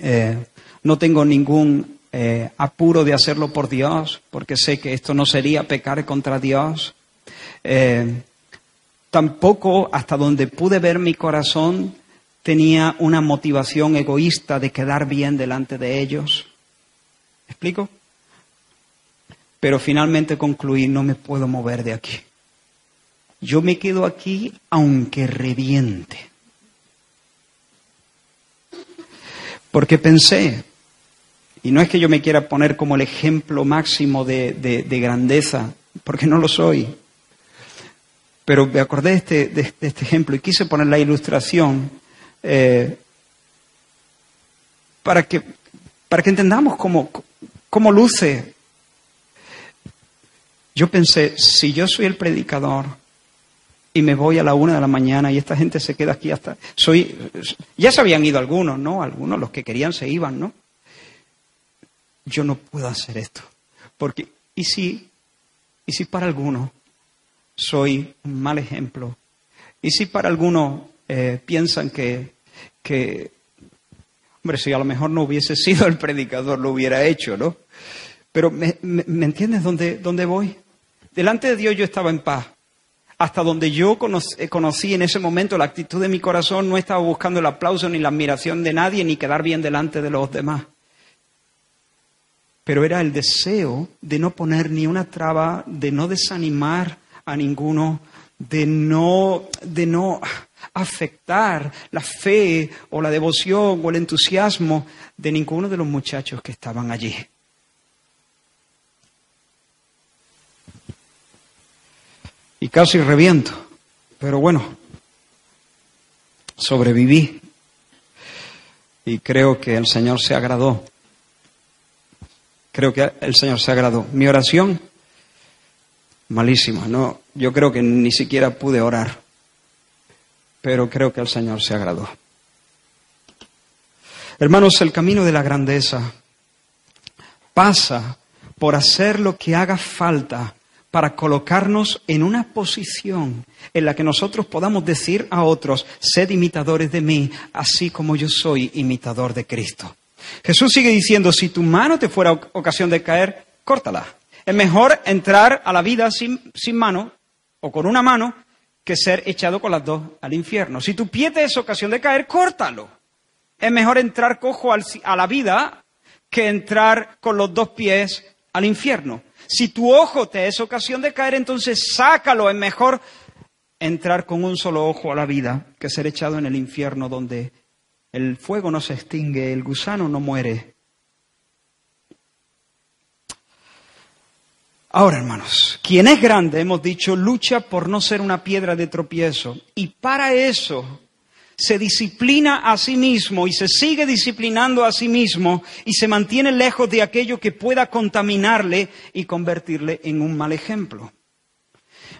eh, no tengo ningún eh, apuro de hacerlo por Dios, porque sé que esto no sería pecar contra Dios. Eh, tampoco, hasta donde pude ver mi corazón, tenía una motivación egoísta de quedar bien delante de ellos. ¿Me explico? Pero finalmente concluí, no me puedo mover de aquí. Yo me quedo aquí aunque reviente. Porque pensé, y no es que yo me quiera poner como el ejemplo máximo de, grandeza, porque no lo soy, pero me acordé de este, de, este ejemplo y quise poner la ilustración eh, para, que, para que entendamos cómo, cómo luce. Yo pensé, si yo soy el predicador y me voy a la una de la mañana y esta gente se queda aquí hasta... Soy, ya se habían ido algunos, ¿no? Algunos, los que querían se iban, ¿no? yo no puedo hacer esto. Porque, ¿y si, y si para algunos soy un mal ejemplo? ¿Y si para algunos eh, piensan que, que, hombre, si a lo mejor no hubiese sido el predicador, lo hubiera hecho, ¿no? Pero ¿me, entiendes dónde, dónde voy? Delante de Dios yo estaba en paz. Hasta donde yo conocí, conocí en ese momento la actitud de mi corazón, no estaba buscando el aplauso ni la admiración de nadie, ni quedar bien delante de los demás pero era el deseo de no poner ni una traba, de no desanimar a ninguno, de no, de no afectar la fe o la devoción o el entusiasmo de ninguno de los muchachos que estaban allí. Y casi reviento, pero bueno, sobreviví y creo que el Señor se agradó Creo que el Señor se agradó. Mi oración, malísima. No, yo creo que ni siquiera pude orar. Pero creo que el Señor se agradó. Hermanos, el camino de la grandeza pasa por hacer lo que haga falta para colocarnos en una posición en la que nosotros podamos decir a otros, sed imitadores de mí, así como yo soy imitador de Cristo. Jesús sigue diciendo, si tu mano te fuera ocasión de caer, córtala. Es mejor entrar a la vida sin, mano o con una mano que ser echado con las dos al infierno. Si tu pie te es ocasión de caer, córtalo. Es mejor entrar cojo a la vida que entrar con los dos pies al infierno. Si tu ojo te es ocasión de caer, entonces sácalo. Es mejor entrar con un solo ojo a la vida que ser echado en el infierno donde el fuego no se extingue, el gusano no muere. Ahora, hermanos, quien es grande, hemos dicho, lucha por no ser una piedra de tropiezo. Y para eso se disciplina a sí mismo y se sigue disciplinando a sí mismo y se mantiene lejos de aquello que pueda contaminarle y convertirle en un mal ejemplo.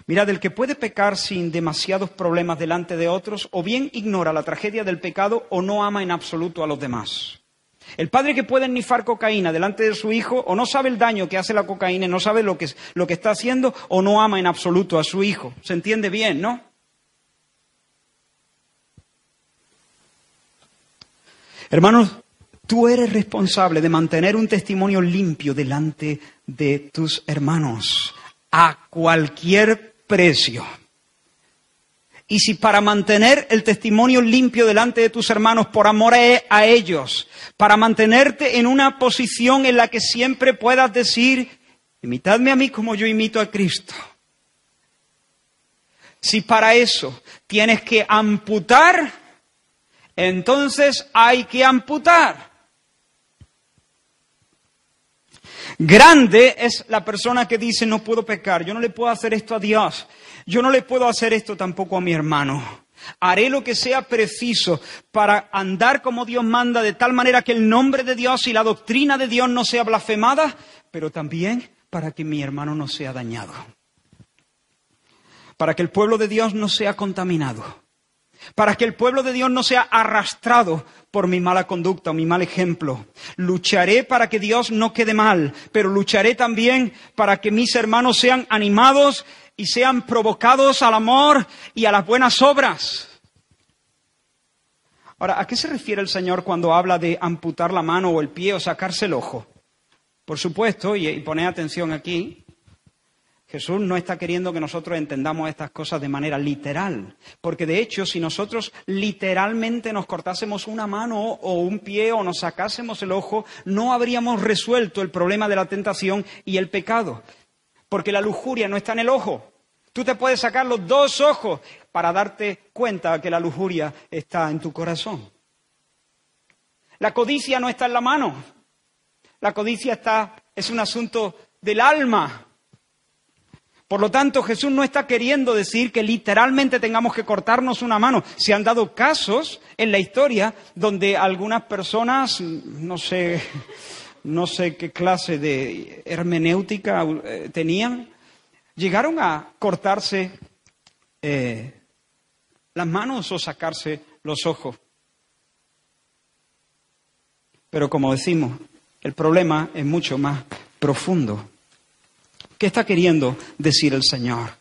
Mirad, el que puede pecar sin demasiados problemas delante de otros, o bien ignora la tragedia del pecado o no ama en absoluto a los demás. El padre que puede nifar cocaína delante de su hijo, o no sabe el daño que hace la cocaína, no sabe lo que, lo que está haciendo, o no ama en absoluto a su hijo. ¿Se entiende bien, no? Hermanos, tú eres responsable de mantener un testimonio limpio delante de tus hermanos a cualquier precio. Y si para mantener el testimonio limpio delante de tus hermanos, por amor a ellos, para mantenerte en una posición en la que siempre puedas decir, imitadme a mí como yo imito a Cristo. Si para eso tienes que amputar, entonces hay que amputar. Grande es la persona que dice no puedo pecar, yo no le puedo hacer esto a Dios, yo no le puedo hacer esto tampoco a mi hermano. Haré lo que sea preciso para andar como Dios manda, de tal manera que el nombre de Dios y la doctrina de Dios no sea blasfemada, pero también para que mi hermano no sea dañado, para que el pueblo de Dios no sea contaminado para que el pueblo de Dios no sea arrastrado por mi mala conducta o mi mal ejemplo. Lucharé para que Dios no quede mal, pero lucharé también para que mis hermanos sean animados y sean provocados al amor y a las buenas obras. Ahora, ¿a qué se refiere el Señor cuando habla de amputar la mano o el pie o sacarse el ojo? Por supuesto, y, y atención aquí, Jesús no está queriendo que nosotros entendamos estas cosas de manera literal, porque de hecho si nosotros literalmente nos cortásemos una mano o un pie o nos sacásemos el ojo, no habríamos resuelto el problema de la tentación y el pecado, porque la lujuria no está en el ojo. Tú te puedes sacar los dos ojos para darte cuenta que la lujuria está en tu corazón. La codicia no está en la mano. La codicia está, es un asunto del alma. Por lo tanto, Jesús no está queriendo decir que literalmente tengamos que cortarnos una mano. Se han dado casos en la historia donde algunas personas, no sé, no sé qué clase de hermenéutica eh, tenían, llegaron a cortarse eh, las manos o sacarse los ojos. Pero como decimos, el problema es mucho más profundo. ¿Qué está queriendo decir el Señor?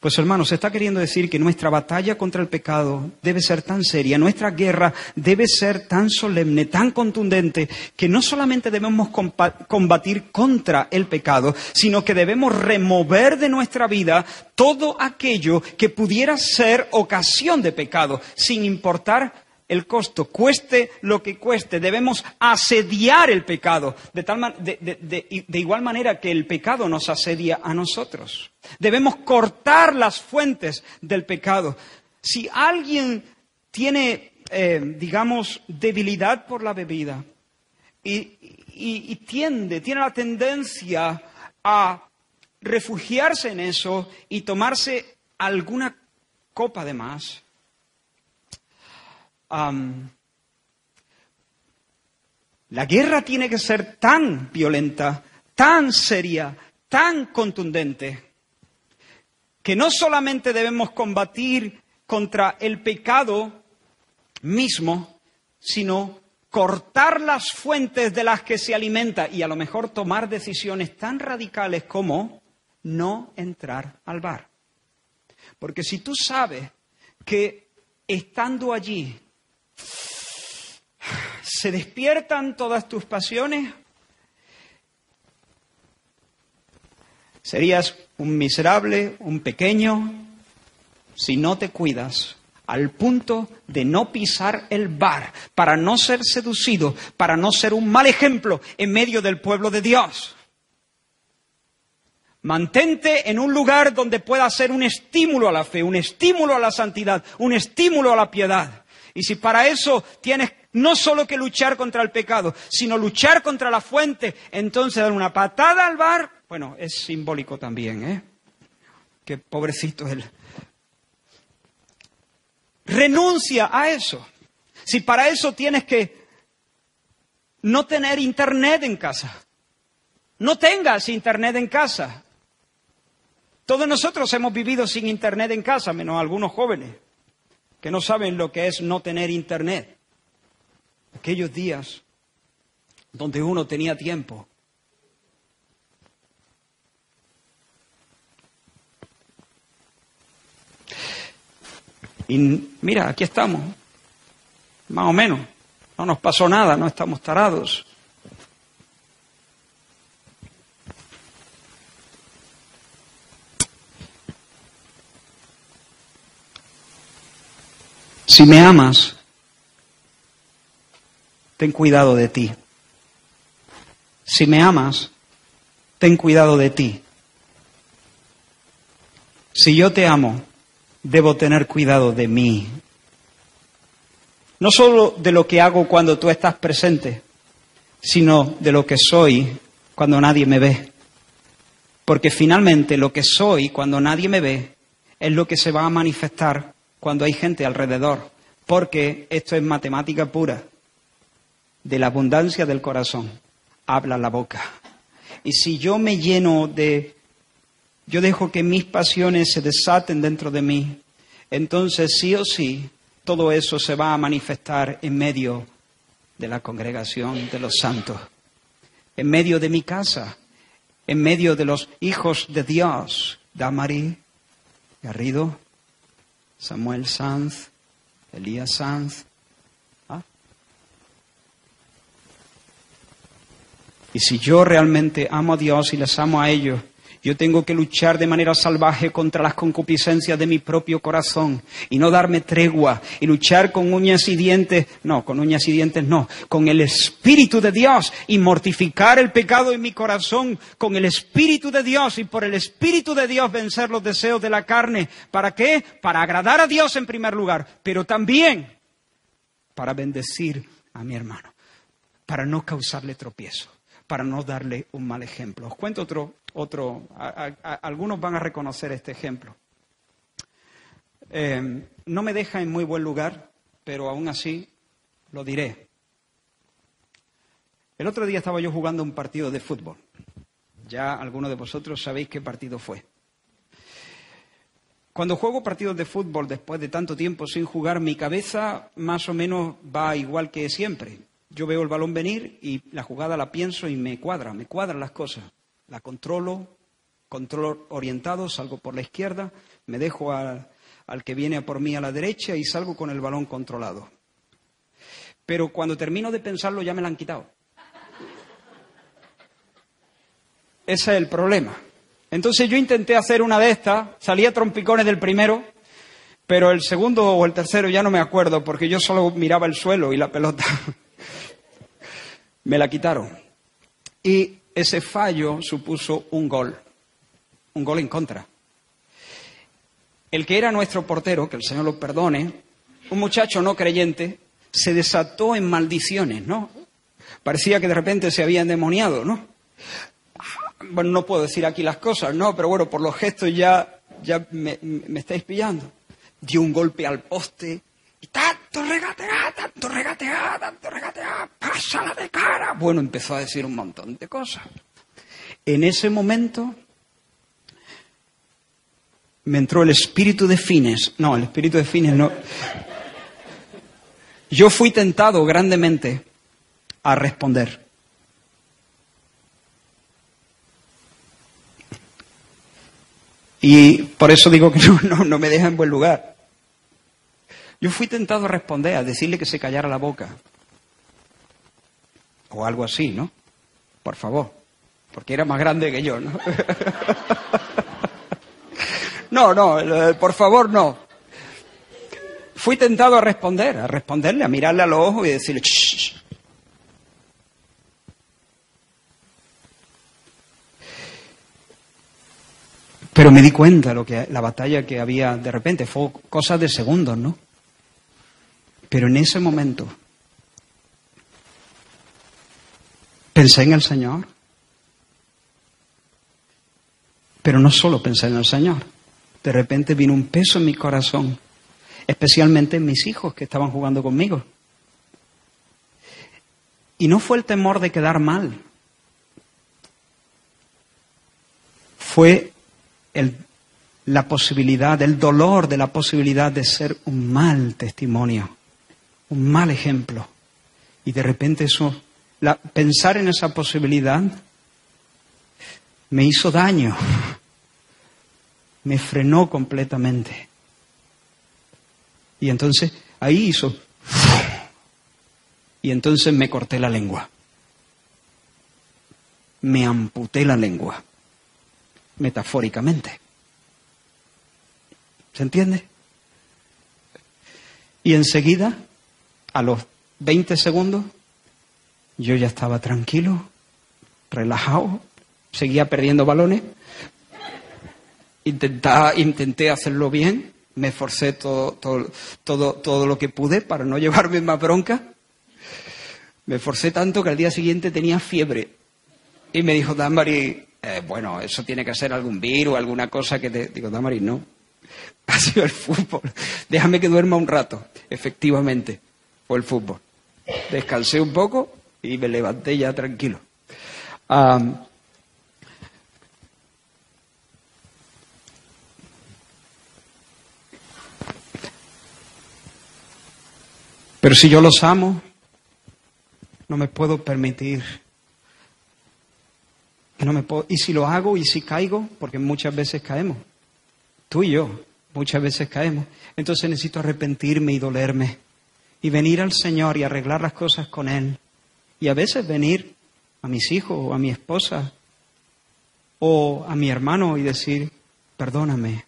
Pues hermanos, está queriendo decir que nuestra batalla contra el pecado debe ser tan seria, nuestra guerra debe ser tan solemne, tan contundente, que no solamente debemos combatir contra el pecado, sino que debemos remover de nuestra vida todo aquello que pudiera ser ocasión de pecado, sin importar el costo, cueste lo que cueste, debemos asediar el pecado, de, tal de, igual manera que el pecado nos asedia a nosotros. Debemos cortar las fuentes del pecado. Si alguien tiene, eh, digamos, debilidad por la bebida y, y tiende, tiene la tendencia a refugiarse en eso y tomarse alguna copa de más, la guerra tiene que ser tan violenta, tan seria, tan contundente, que no solamente debemos combatir contra el pecado mismo, sino cortar las fuentes de las que se alimenta y a lo mejor tomar decisiones tan radicales como no entrar al bar. Porque si tú sabes que estando allí ¿Se despiertan todas tus pasiones? Serías un miserable, un pequeño, si no te cuidas, al punto de no pisar el bar, para no ser seducido, para no ser un mal ejemplo en medio del pueblo de Dios. Mantente en un lugar donde pueda ser un estímulo a la fe, un estímulo a la santidad, un estímulo a la piedad. Y si para eso tienes no solo que luchar contra el pecado, sino luchar contra la fuente, entonces dar una patada al bar, bueno, es simbólico también, ¿eh? Qué pobrecito él. Renuncia a eso. Si para eso tienes que no tener internet en casa, no tengas internet en casa. Todos nosotros hemos vivido sin internet en casa, menos algunos jóvenes que no saben lo que es no tener internet. Aquellos días donde uno tenía tiempo. Y mira, aquí estamos, más o menos. No nos pasó nada, no estamos tarados. Si me amas, ten cuidado de ti. Si me amas, ten cuidado de ti. Si yo te amo, debo tener cuidado de mí. No solo de lo que hago cuando tú estás presente, sino de lo que soy cuando nadie me ve. Porque finalmente lo que soy cuando nadie me ve es lo que se va a manifestar cuando hay gente alrededor, porque esto es matemática pura. De la abundancia del corazón habla la boca. Y si yo me lleno de, yo dejo que mis pasiones se desaten dentro de mí, entonces sí o sí todo eso se va a manifestar en medio de la congregación de los santos, en medio de mi casa, en medio de los hijos de Dios, Damari, Garrido, Samuel Sanz, Elías Sanz. ¿ah? Y si yo realmente amo a Dios y les amo a ellos, yo tengo que luchar de manera salvaje contra las concupiscencias de mi propio corazón y no darme tregua y luchar con uñas y dientes, no, con uñas y dientes no, con el Espíritu de Dios y mortificar el pecado en mi corazón con el Espíritu de Dios y por el Espíritu de Dios vencer los deseos de la carne. ¿Para qué? Para agradar a Dios en primer lugar, pero también para bendecir a mi hermano. para no causarle tropiezo, para no darle un mal ejemplo. Os cuento otro, otro, algunos van a reconocer este ejemplo. Eh, no me deja en muy buen lugar, pero aún así lo diré. El otro día estaba yo jugando un partido de fútbol. Ya algunos de vosotros sabéis qué partido fue. Cuando juego partidos de fútbol después de tanto tiempo sin jugar, mi cabeza más o menos va igual que siempre. Yo veo el balón venir y la jugada la pienso y me cuadra, me cuadran las cosas. La controlo, controlo orientado, salgo por la izquierda, me dejo al que viene por mí a la derecha y salgo con el balón controlado. Pero cuando termino de pensarlo ya me la han quitado. Ese es el problema. Entonces yo intenté hacer una de estas, salía trompicones del primero, pero el segundo o el tercero ya no me acuerdo porque yo solo miraba el suelo y la pelota. me la quitaron. Y ese fallo supuso un gol, un gol en contra. El que era nuestro portero, que el Señor lo perdone, un muchacho no creyente, se desató en maldiciones, ¿no? Parecía que de repente se había endemoniado, ¿no? Bueno, no puedo decir aquí las cosas, ¿no? Pero bueno, por los gestos ya, ya me, me estáis pillando. Dio un golpe al poste tanto regatear, tanto regatear, tanto regatear, pásala de cara. Bueno, empezó a decir un montón de cosas. En ese momento me entró el espíritu de fines. No, el espíritu de fines no. Yo fui tentado grandemente a responder. Y por eso digo que no, me deja en buen lugar. Yo fui tentado a responder, a decirle que se callara la boca. O algo así, ¿no? Por favor. Porque era más grande que yo, ¿no? no, no, eh, por favor, no. Fui tentado a responder, a responderle, a mirarle a los ojos y decirle, Shh. Pero me di cuenta lo que la batalla que había de repente fue cosas de segundos, ¿no? Pero en ese momento pensé en el Señor. Pero no solo pensé en el Señor. De repente vino un peso en mi corazón, especialmente en mis hijos que estaban jugando conmigo. Y no fue el temor de quedar mal. Fue la posibilidad, el dolor de la posibilidad de ser un mal testimonio, un mal ejemplo. Y de repente eso, pensar en esa posibilidad me hizo daño, me frenó completamente. Y entonces ahí hizo, y entonces me corté la lengua, me amputé la lengua metafóricamente. ¿Se entiende? Y enseguida, a los 20 segundos, yo ya estaba tranquilo, relajado, seguía perdiendo balones, intenté hacerlo bien, me esforcé todo, todo, todo, lo que pude para no llevarme más bronca. Me esforcé tanto que al día siguiente tenía fiebre. Y me dijo Danbury, eh, bueno, eso tiene que ser algún virus, alguna cosa que te... Digo, Damaris, no. Ha sido el fútbol. Déjame que duerma un rato. Efectivamente, fue el fútbol. Descansé un poco y me levanté ya tranquilo. pero si yo los amo, no me puedo permitir no me y si lo hago y si caigo, porque muchas veces caemos, tú y yo muchas veces caemos, entonces necesito arrepentirme y dolerme y venir al Señor y arreglar las cosas con Él. Y a veces venir a mis hijos o a mi esposa o a mi hermano y decir, perdóname.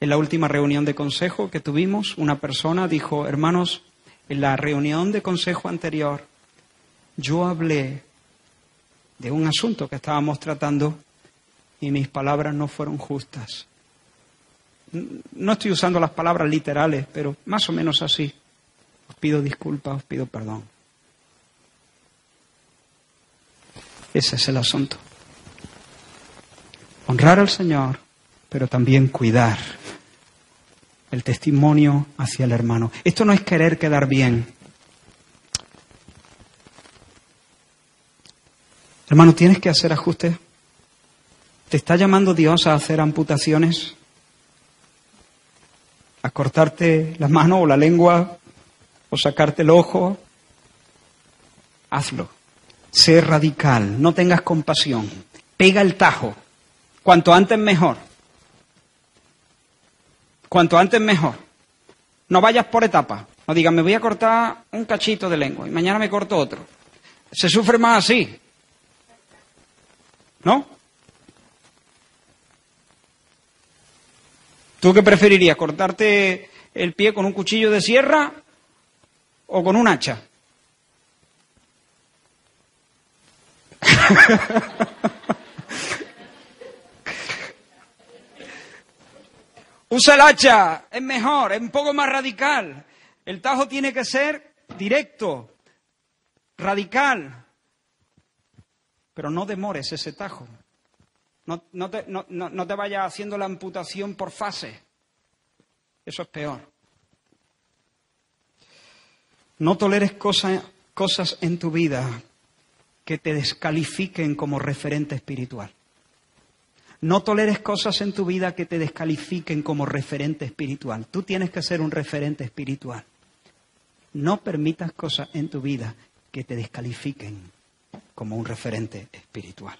En la última reunión de consejo que tuvimos, una persona dijo, hermanos, en la reunión de consejo anterior, yo hablé de un asunto que estábamos tratando y mis palabras no fueron justas. No estoy usando las palabras literales, pero más o menos así. Os pido disculpas, os pido perdón. Ese es el asunto. Honrar al Señor, pero también cuidar el testimonio hacia el hermano. Esto no es querer quedar bien. Hermano, tienes que hacer ajustes. ¿Te está llamando Dios a hacer amputaciones? ¿A cortarte la mano o la lengua? ¿O sacarte el ojo? Hazlo. Sé radical. No tengas compasión. Pega el tajo. Cuanto antes mejor. Cuanto antes mejor. No vayas por etapas. No digas, me voy a cortar un cachito de lengua y mañana me corto otro. Se sufre más así. ¿No? ¿Tú qué preferirías? ¿Cortarte el pie con un cuchillo de sierra o con un hacha? Usa el hacha, es mejor, es un poco más radical. El tajo tiene que ser directo, radical. Pero no demores ese tajo. No, te, vayas haciendo la amputación por fase. Eso es peor. No toleres cosas en tu vida que te descalifiquen como referente espiritual. No toleres cosas en tu vida que te descalifiquen como referente espiritual. Tú tienes que ser un referente espiritual. No permitas cosas en tu vida que te descalifiquen como un referente espiritual.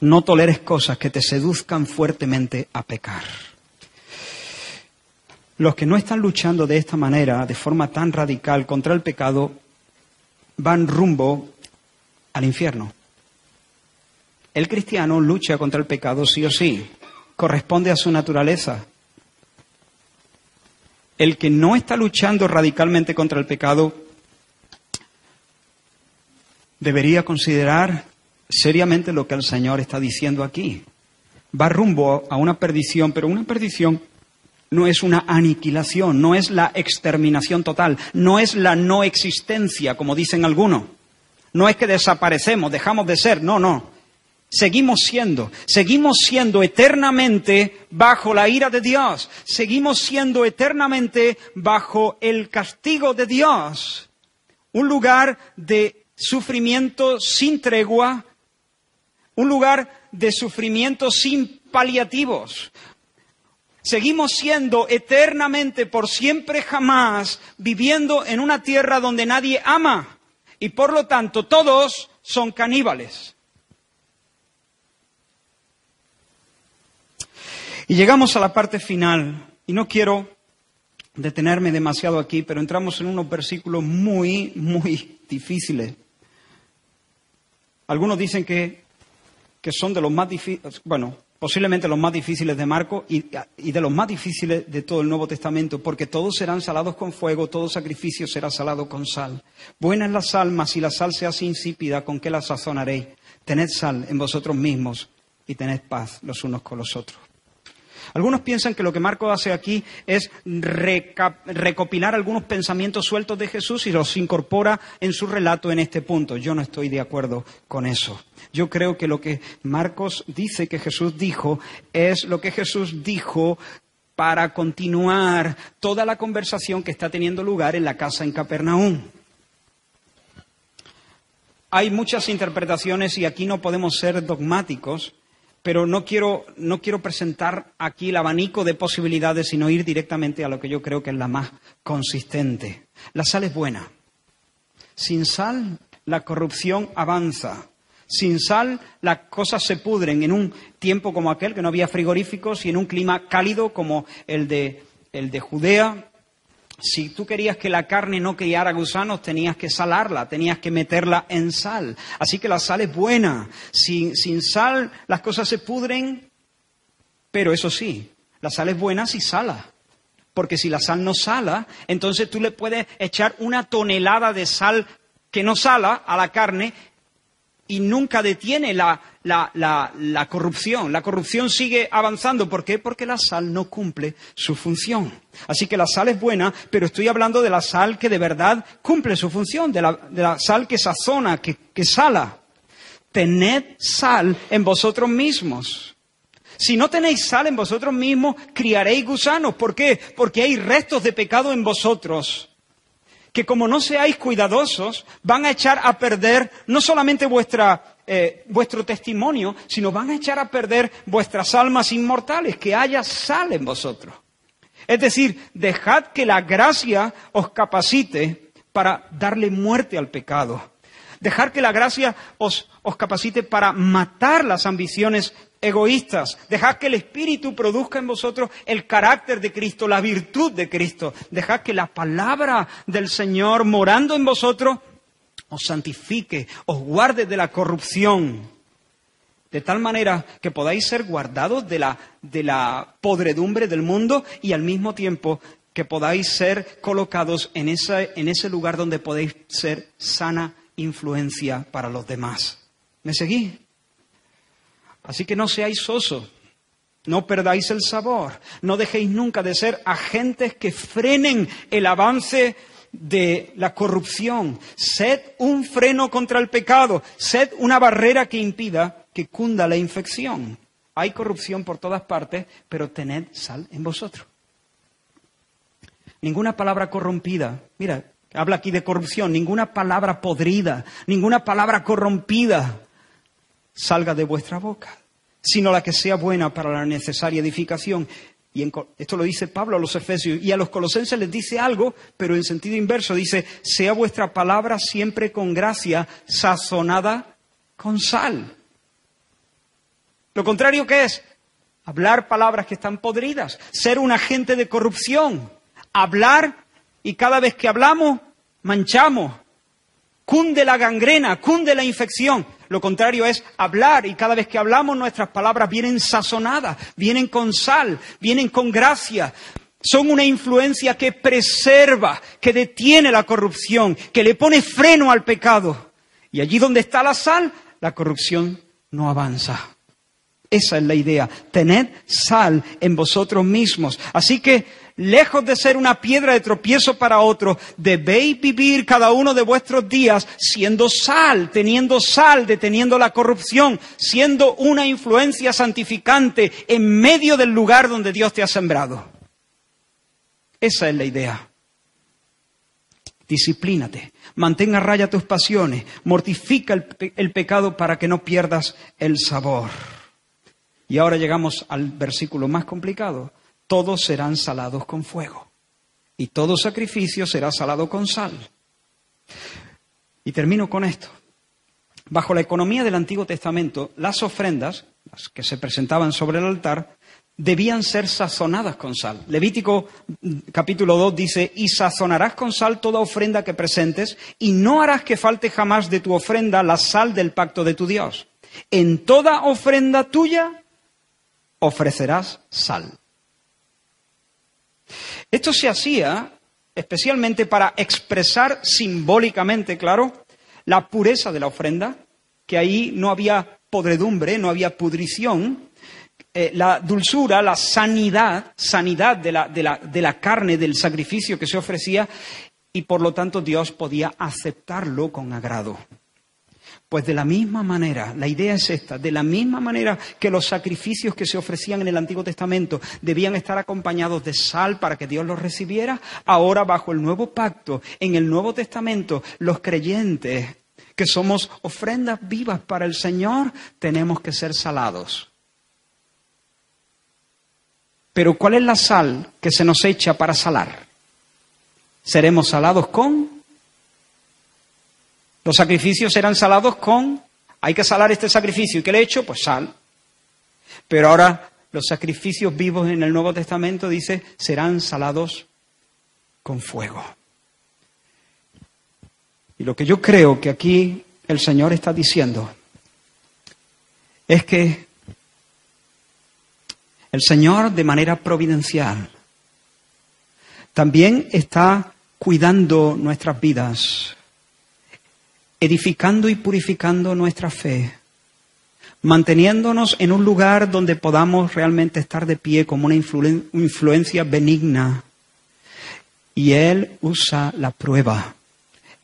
No toleres cosas que te seduzcan fuertemente a pecar. Los que no están luchando de esta manera, de forma tan radical contra el pecado, van rumbo al infierno. El cristiano lucha contra el pecado sí o sí, corresponde a su naturaleza. El que no está luchando radicalmente contra el pecado debería considerar seriamente lo que el Señor está diciendo aquí. Va rumbo a una perdición, pero una perdición no es una aniquilación, no es la exterminación total, no es la no existencia, como dicen algunos. No es que desaparecemos, dejamos de ser, no, no. Seguimos siendo, seguimos siendo eternamente bajo la ira de Dios, seguimos siendo eternamente bajo el castigo de Dios. Un lugar de sufrimiento sin tregua, un lugar de sufrimiento sin paliativos. Seguimos siendo eternamente, por siempre jamás, viviendo en una tierra donde nadie ama y por lo tanto todos son caníbales. Y llegamos a la parte final, y no quiero detenerme demasiado aquí, pero entramos en unos versículos muy, muy difíciles. Algunos dicen que, que son de los más difíciles, bueno, posiblemente los más difíciles de Marco y, y, de los más difíciles de todo el Nuevo Testamento, porque todos serán salados con fuego, todo sacrificio será salado con sal. Buena es la sal, mas si la sal se hace insípida, ¿con qué la sazonaréis? Tened sal en vosotros mismos y tened paz los unos con los otros. Algunos piensan que lo que Marco hace aquí es recopilar algunos pensamientos sueltos de Jesús y los incorpora en su relato en este punto. Yo no estoy de acuerdo con eso. Yo creo que lo que Marcos dice que Jesús dijo es lo que Jesús dijo para continuar toda la conversación que está teniendo lugar en la casa en Capernaum. Hay muchas interpretaciones y aquí no podemos ser dogmáticos, pero no quiero, no quiero presentar aquí el abanico de posibilidades, sino ir directamente a lo que yo creo que es la más consistente. La sal es buena. Sin sal, la corrupción avanza. Sin sal, las cosas se pudren en un tiempo como aquel, que no había frigoríficos, y en un clima cálido como el de, el de Judea, si tú querías que la carne no criara gusanos, tenías que salarla, tenías que meterla en sal. Así que la sal es buena. Sin, sin sal las cosas se pudren, pero eso sí, la sal es buena si sala. Porque si la sal no sala, entonces tú le puedes echar una tonelada de sal que no sala a la carne y nunca detiene la, la, la, corrupción. La corrupción sigue avanzando. ¿Por qué? Porque la sal no cumple su función. Así que la sal es buena, pero estoy hablando de la sal que de verdad cumple su función, de la, de la sal que sazona, que, que sala. Tened sal en vosotros mismos. Si no tenéis sal en vosotros mismos, criaréis gusanos. ¿Por qué? Porque hay restos de pecado en vosotros que como no seáis cuidadosos, van a echar a perder no solamente vuestra, eh, vuestro testimonio, sino van a echar a perder vuestras almas inmortales, que haya sal en vosotros. Es decir, dejad que la gracia os capacite para darle muerte al pecado. Dejad que la gracia os, os capacite para matar las ambiciones egoístas. Dejad que el Espíritu produzca en vosotros el carácter de Cristo, la virtud de Cristo. Dejad que la palabra del Señor morando en vosotros os santifique, os guarde de la corrupción. De tal manera que podáis ser guardados de la, podredumbre del mundo y al mismo tiempo que podáis ser colocados en, ese lugar donde podéis ser sana influencia para los demás. ¿Me seguís? Así que no seáis sosos, no perdáis el sabor, no dejéis nunca de ser agentes que frenen el avance de la corrupción. Sed un freno contra el pecado, sed una barrera que impida que cunda la infección. Hay corrupción por todas partes, pero tened sal en vosotros. Ninguna palabra corrompida. Mira, habla aquí de corrupción. Ninguna palabra podrida, ninguna palabra corrompida salga de vuestra boca, sino la que sea buena para la necesaria edificación. Y esto lo dice Pablo a los Efesios. Y a los colosenses les dice algo, pero en sentido inverso. Dice, sea vuestra palabra siempre con gracia, sazonada con sal. Lo contrario que es hablar palabras que están podridas, ser un agente de corrupción, hablar y cada vez que hablamos manchamos, cunde la gangrena, cunde la infección. Lo contrario es hablar y cada vez que hablamos nuestras palabras vienen sazonadas, vienen con sal, vienen con gracia. Son una influencia que preserva, que detiene la corrupción, que le pone freno al pecado. Y allí donde está la sal, la corrupción no avanza. Esa es la idea. Tened sal en vosotros mismos. Así que lejos de ser una piedra de tropiezo para otros, debéis vivir cada uno de vuestros días siendo sal, teniendo sal, deteniendo la corrupción, siendo una influencia santificante en medio del lugar donde Dios te ha sembrado. Esa es la idea. Disciplínate, mantenga a raya tus pasiones, mortifica el pecado para que no pierdas el sabor. Y ahora llegamos al versículo más complicado todos serán salados con fuego, y todo sacrificio será salado con sal. Y termino con esto. Bajo la economía del Antiguo Testamento, las ofrendas, las que se presentaban sobre el altar, debían ser sazonadas con sal. Levítico mm, capítulo 2 dice, y sazonarás con sal toda ofrenda que presentes, y no harás que falte jamás de tu ofrenda la sal del pacto de tu Dios. En toda ofrenda tuya ofrecerás sal. Esto se hacía especialmente para expresar simbólicamente, claro, la pureza de la ofrenda, que ahí no había podredumbre, no había pudrición, eh, la dulzura, la sanidad, sanidad de la, de, la, de la carne, del sacrificio que se ofrecía, y por lo tanto Dios podía aceptarlo con agrado. Pues de la misma manera, la idea es esta, de la misma manera que los sacrificios que se ofrecían en el Antiguo Testamento debían estar acompañados de sal para que Dios los recibiera, ahora bajo el nuevo pacto, en el Nuevo Testamento, los creyentes que somos ofrendas vivas para el Señor, tenemos que ser salados. Pero ¿cuál es la sal que se nos echa para salar? Seremos salados con los sacrificios eran salados con, hay que salar este sacrificio. ¿Y qué le he hecho? Pues sal. Pero ahora los sacrificios vivos en el Nuevo Testamento dice, serán salados con fuego. Y lo que yo creo que aquí el Señor está diciendo es que el Señor de manera providencial también está cuidando nuestras vidas edificando y purificando nuestra fe, manteniéndonos en un lugar donde podamos realmente estar de pie como una influencia benigna. Y Él usa la prueba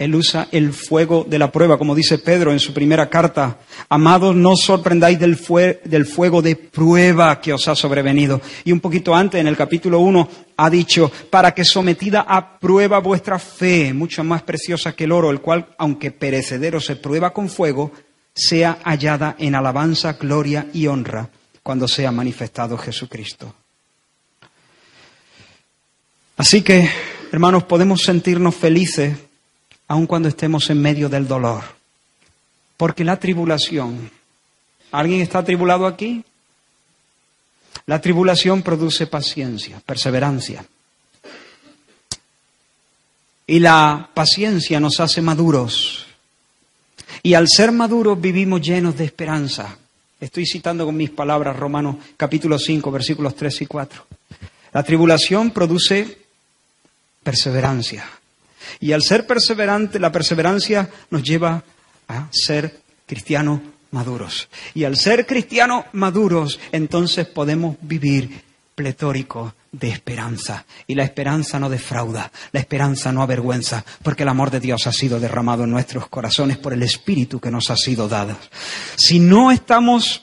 él usa el fuego de la prueba, como dice Pedro en su primera carta. Amados, no sorprendáis del, del, fuego de prueba que os ha sobrevenido. Y un poquito antes, en el capítulo 1, ha dicho, para que sometida a prueba vuestra fe, mucho más preciosa que el oro, el cual, aunque perecedero se prueba con fuego, sea hallada en alabanza, gloria y honra cuando sea manifestado Jesucristo. Así que, hermanos, podemos sentirnos felices aun cuando estemos en medio del dolor. Porque la tribulación, ¿alguien está tribulado aquí? La tribulación produce paciencia, perseverancia. Y la paciencia nos hace maduros. Y al ser maduros vivimos llenos de esperanza. Estoy citando con mis palabras Romanos capítulo 5, versículos 3 y 4. La tribulación produce perseverancia. Y al ser perseverante, la perseverancia nos lleva a ser cristianos maduros. Y al ser cristianos maduros, entonces podemos vivir pletórico de esperanza. Y la esperanza no defrauda, la esperanza no avergüenza, porque el amor de Dios ha sido derramado en nuestros corazones por el Espíritu que nos ha sido dado. Si no estamos,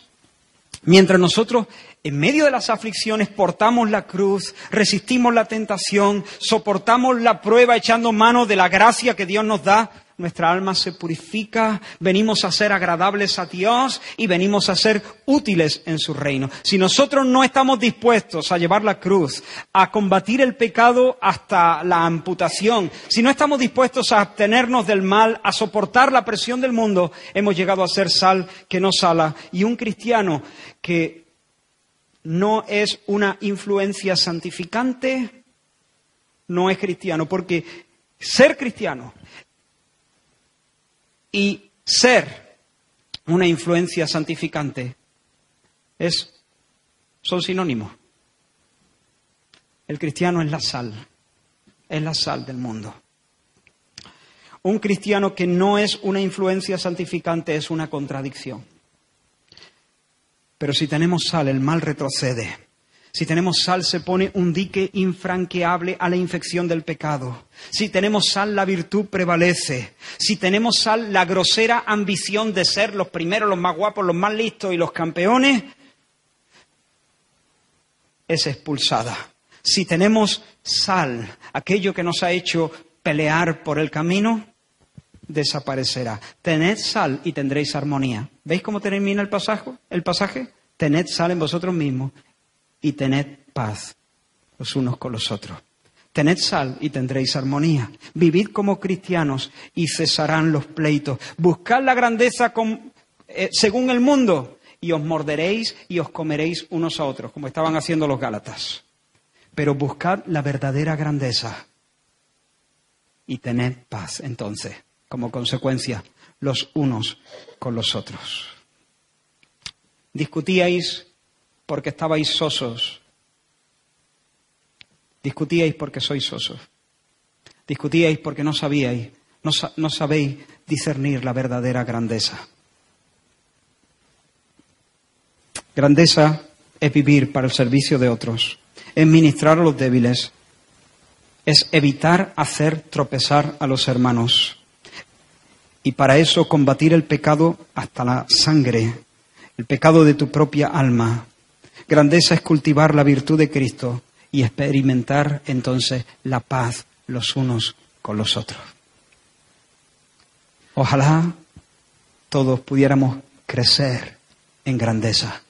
mientras nosotros en medio de las aflicciones portamos la cruz, resistimos la tentación, soportamos la prueba echando mano de la gracia que Dios nos da. Nuestra alma se purifica, venimos a ser agradables a Dios y venimos a ser útiles en su reino. Si nosotros no estamos dispuestos a llevar la cruz, a combatir el pecado hasta la amputación, si no estamos dispuestos a abstenernos del mal, a soportar la presión del mundo, hemos llegado a ser sal que no sala. Y un cristiano que no es una influencia santificante, no es cristiano, porque ser cristiano y ser una influencia santificante es, son sinónimos. El cristiano es la sal, es la sal del mundo. Un cristiano que no es una influencia santificante es una contradicción. Pero si tenemos sal, el mal retrocede. Si tenemos sal, se pone un dique infranqueable a la infección del pecado. Si tenemos sal, la virtud prevalece. Si tenemos sal, la grosera ambición de ser los primeros, los más guapos, los más listos y los campeones es expulsada. Si tenemos sal, aquello que nos ha hecho pelear por el camino, desaparecerá. Tened sal y tendréis armonía. ¿Veis cómo termina el pasaje? El pasaje. Tened sal en vosotros mismos y tened paz los unos con los otros. Tened sal y tendréis armonía. Vivid como cristianos y cesarán los pleitos. Buscad la grandeza eh, según el mundo y os morderéis y os comeréis unos a otros, como estaban haciendo los Gálatas. Pero buscad la verdadera grandeza y tened paz entonces como consecuencia los unos con los otros. Discutíais porque estabais sosos. Discutíais porque sois sosos. Discutíais porque no sabíais, no, no sabéis discernir la verdadera grandeza. Grandeza es vivir para el servicio de otros, es ministrar a los débiles, es evitar hacer tropezar a los hermanos, y para eso combatir el pecado hasta la sangre, el pecado de tu propia alma. Grandeza es cultivar la virtud de Cristo y experimentar entonces la paz los unos con los otros. Ojalá todos pudiéramos crecer en grandeza.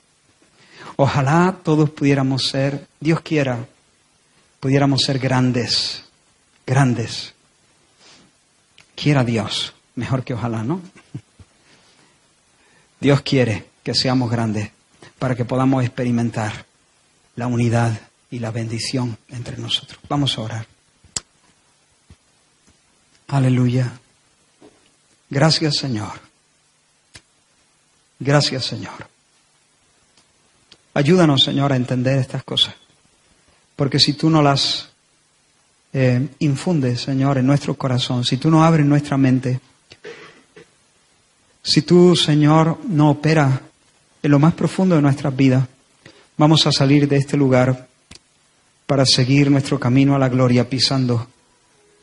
Ojalá todos pudiéramos ser, Dios quiera, pudiéramos ser grandes, grandes. Quiera Dios Mejor que ojalá, ¿no? Dios quiere que seamos grandes para que podamos experimentar la unidad y la bendición entre nosotros. Vamos a orar. Aleluya. Gracias Señor. Gracias Señor. Ayúdanos Señor a entender estas cosas. Porque si tú no las eh, infundes, Señor, en nuestro corazón, si tú no abres nuestra mente, Si tú, Señor, no operas en lo más profundo de nuestras vidas, vamos a salir de este lugar para seguir nuestro camino a la gloria pisando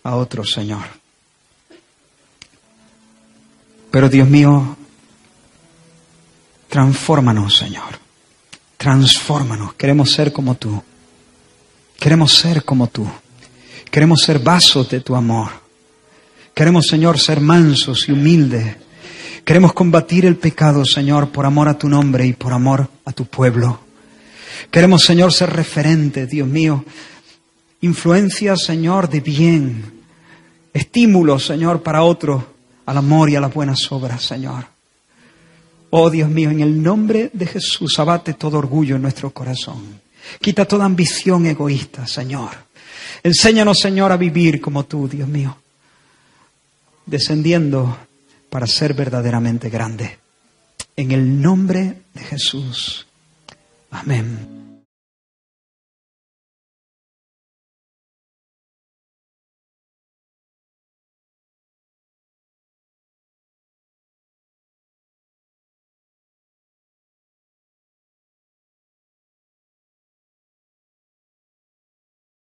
a otro Señor. Pero Dios mío, transfórmanos, Señor. Transfórmanos. Queremos ser como tú. Queremos ser como tú. Queremos ser vasos de tu amor. Queremos, Señor, ser mansos y humildes Queremos combatir el pecado, Señor, por amor a tu nombre y por amor a tu pueblo. Queremos, Señor, ser referente, Dios mío. Influencia, Señor, de bien. Estímulo, Señor, para otros al amor y a las buenas obras, Señor. Oh Dios mío, en el nombre de Jesús, abate todo orgullo en nuestro corazón. Quita toda ambición egoísta, Señor. Enséñanos, Señor, a vivir como tú, Dios mío. Descendiendo para ser verdaderamente grande. En el nombre de Jesús. Amén.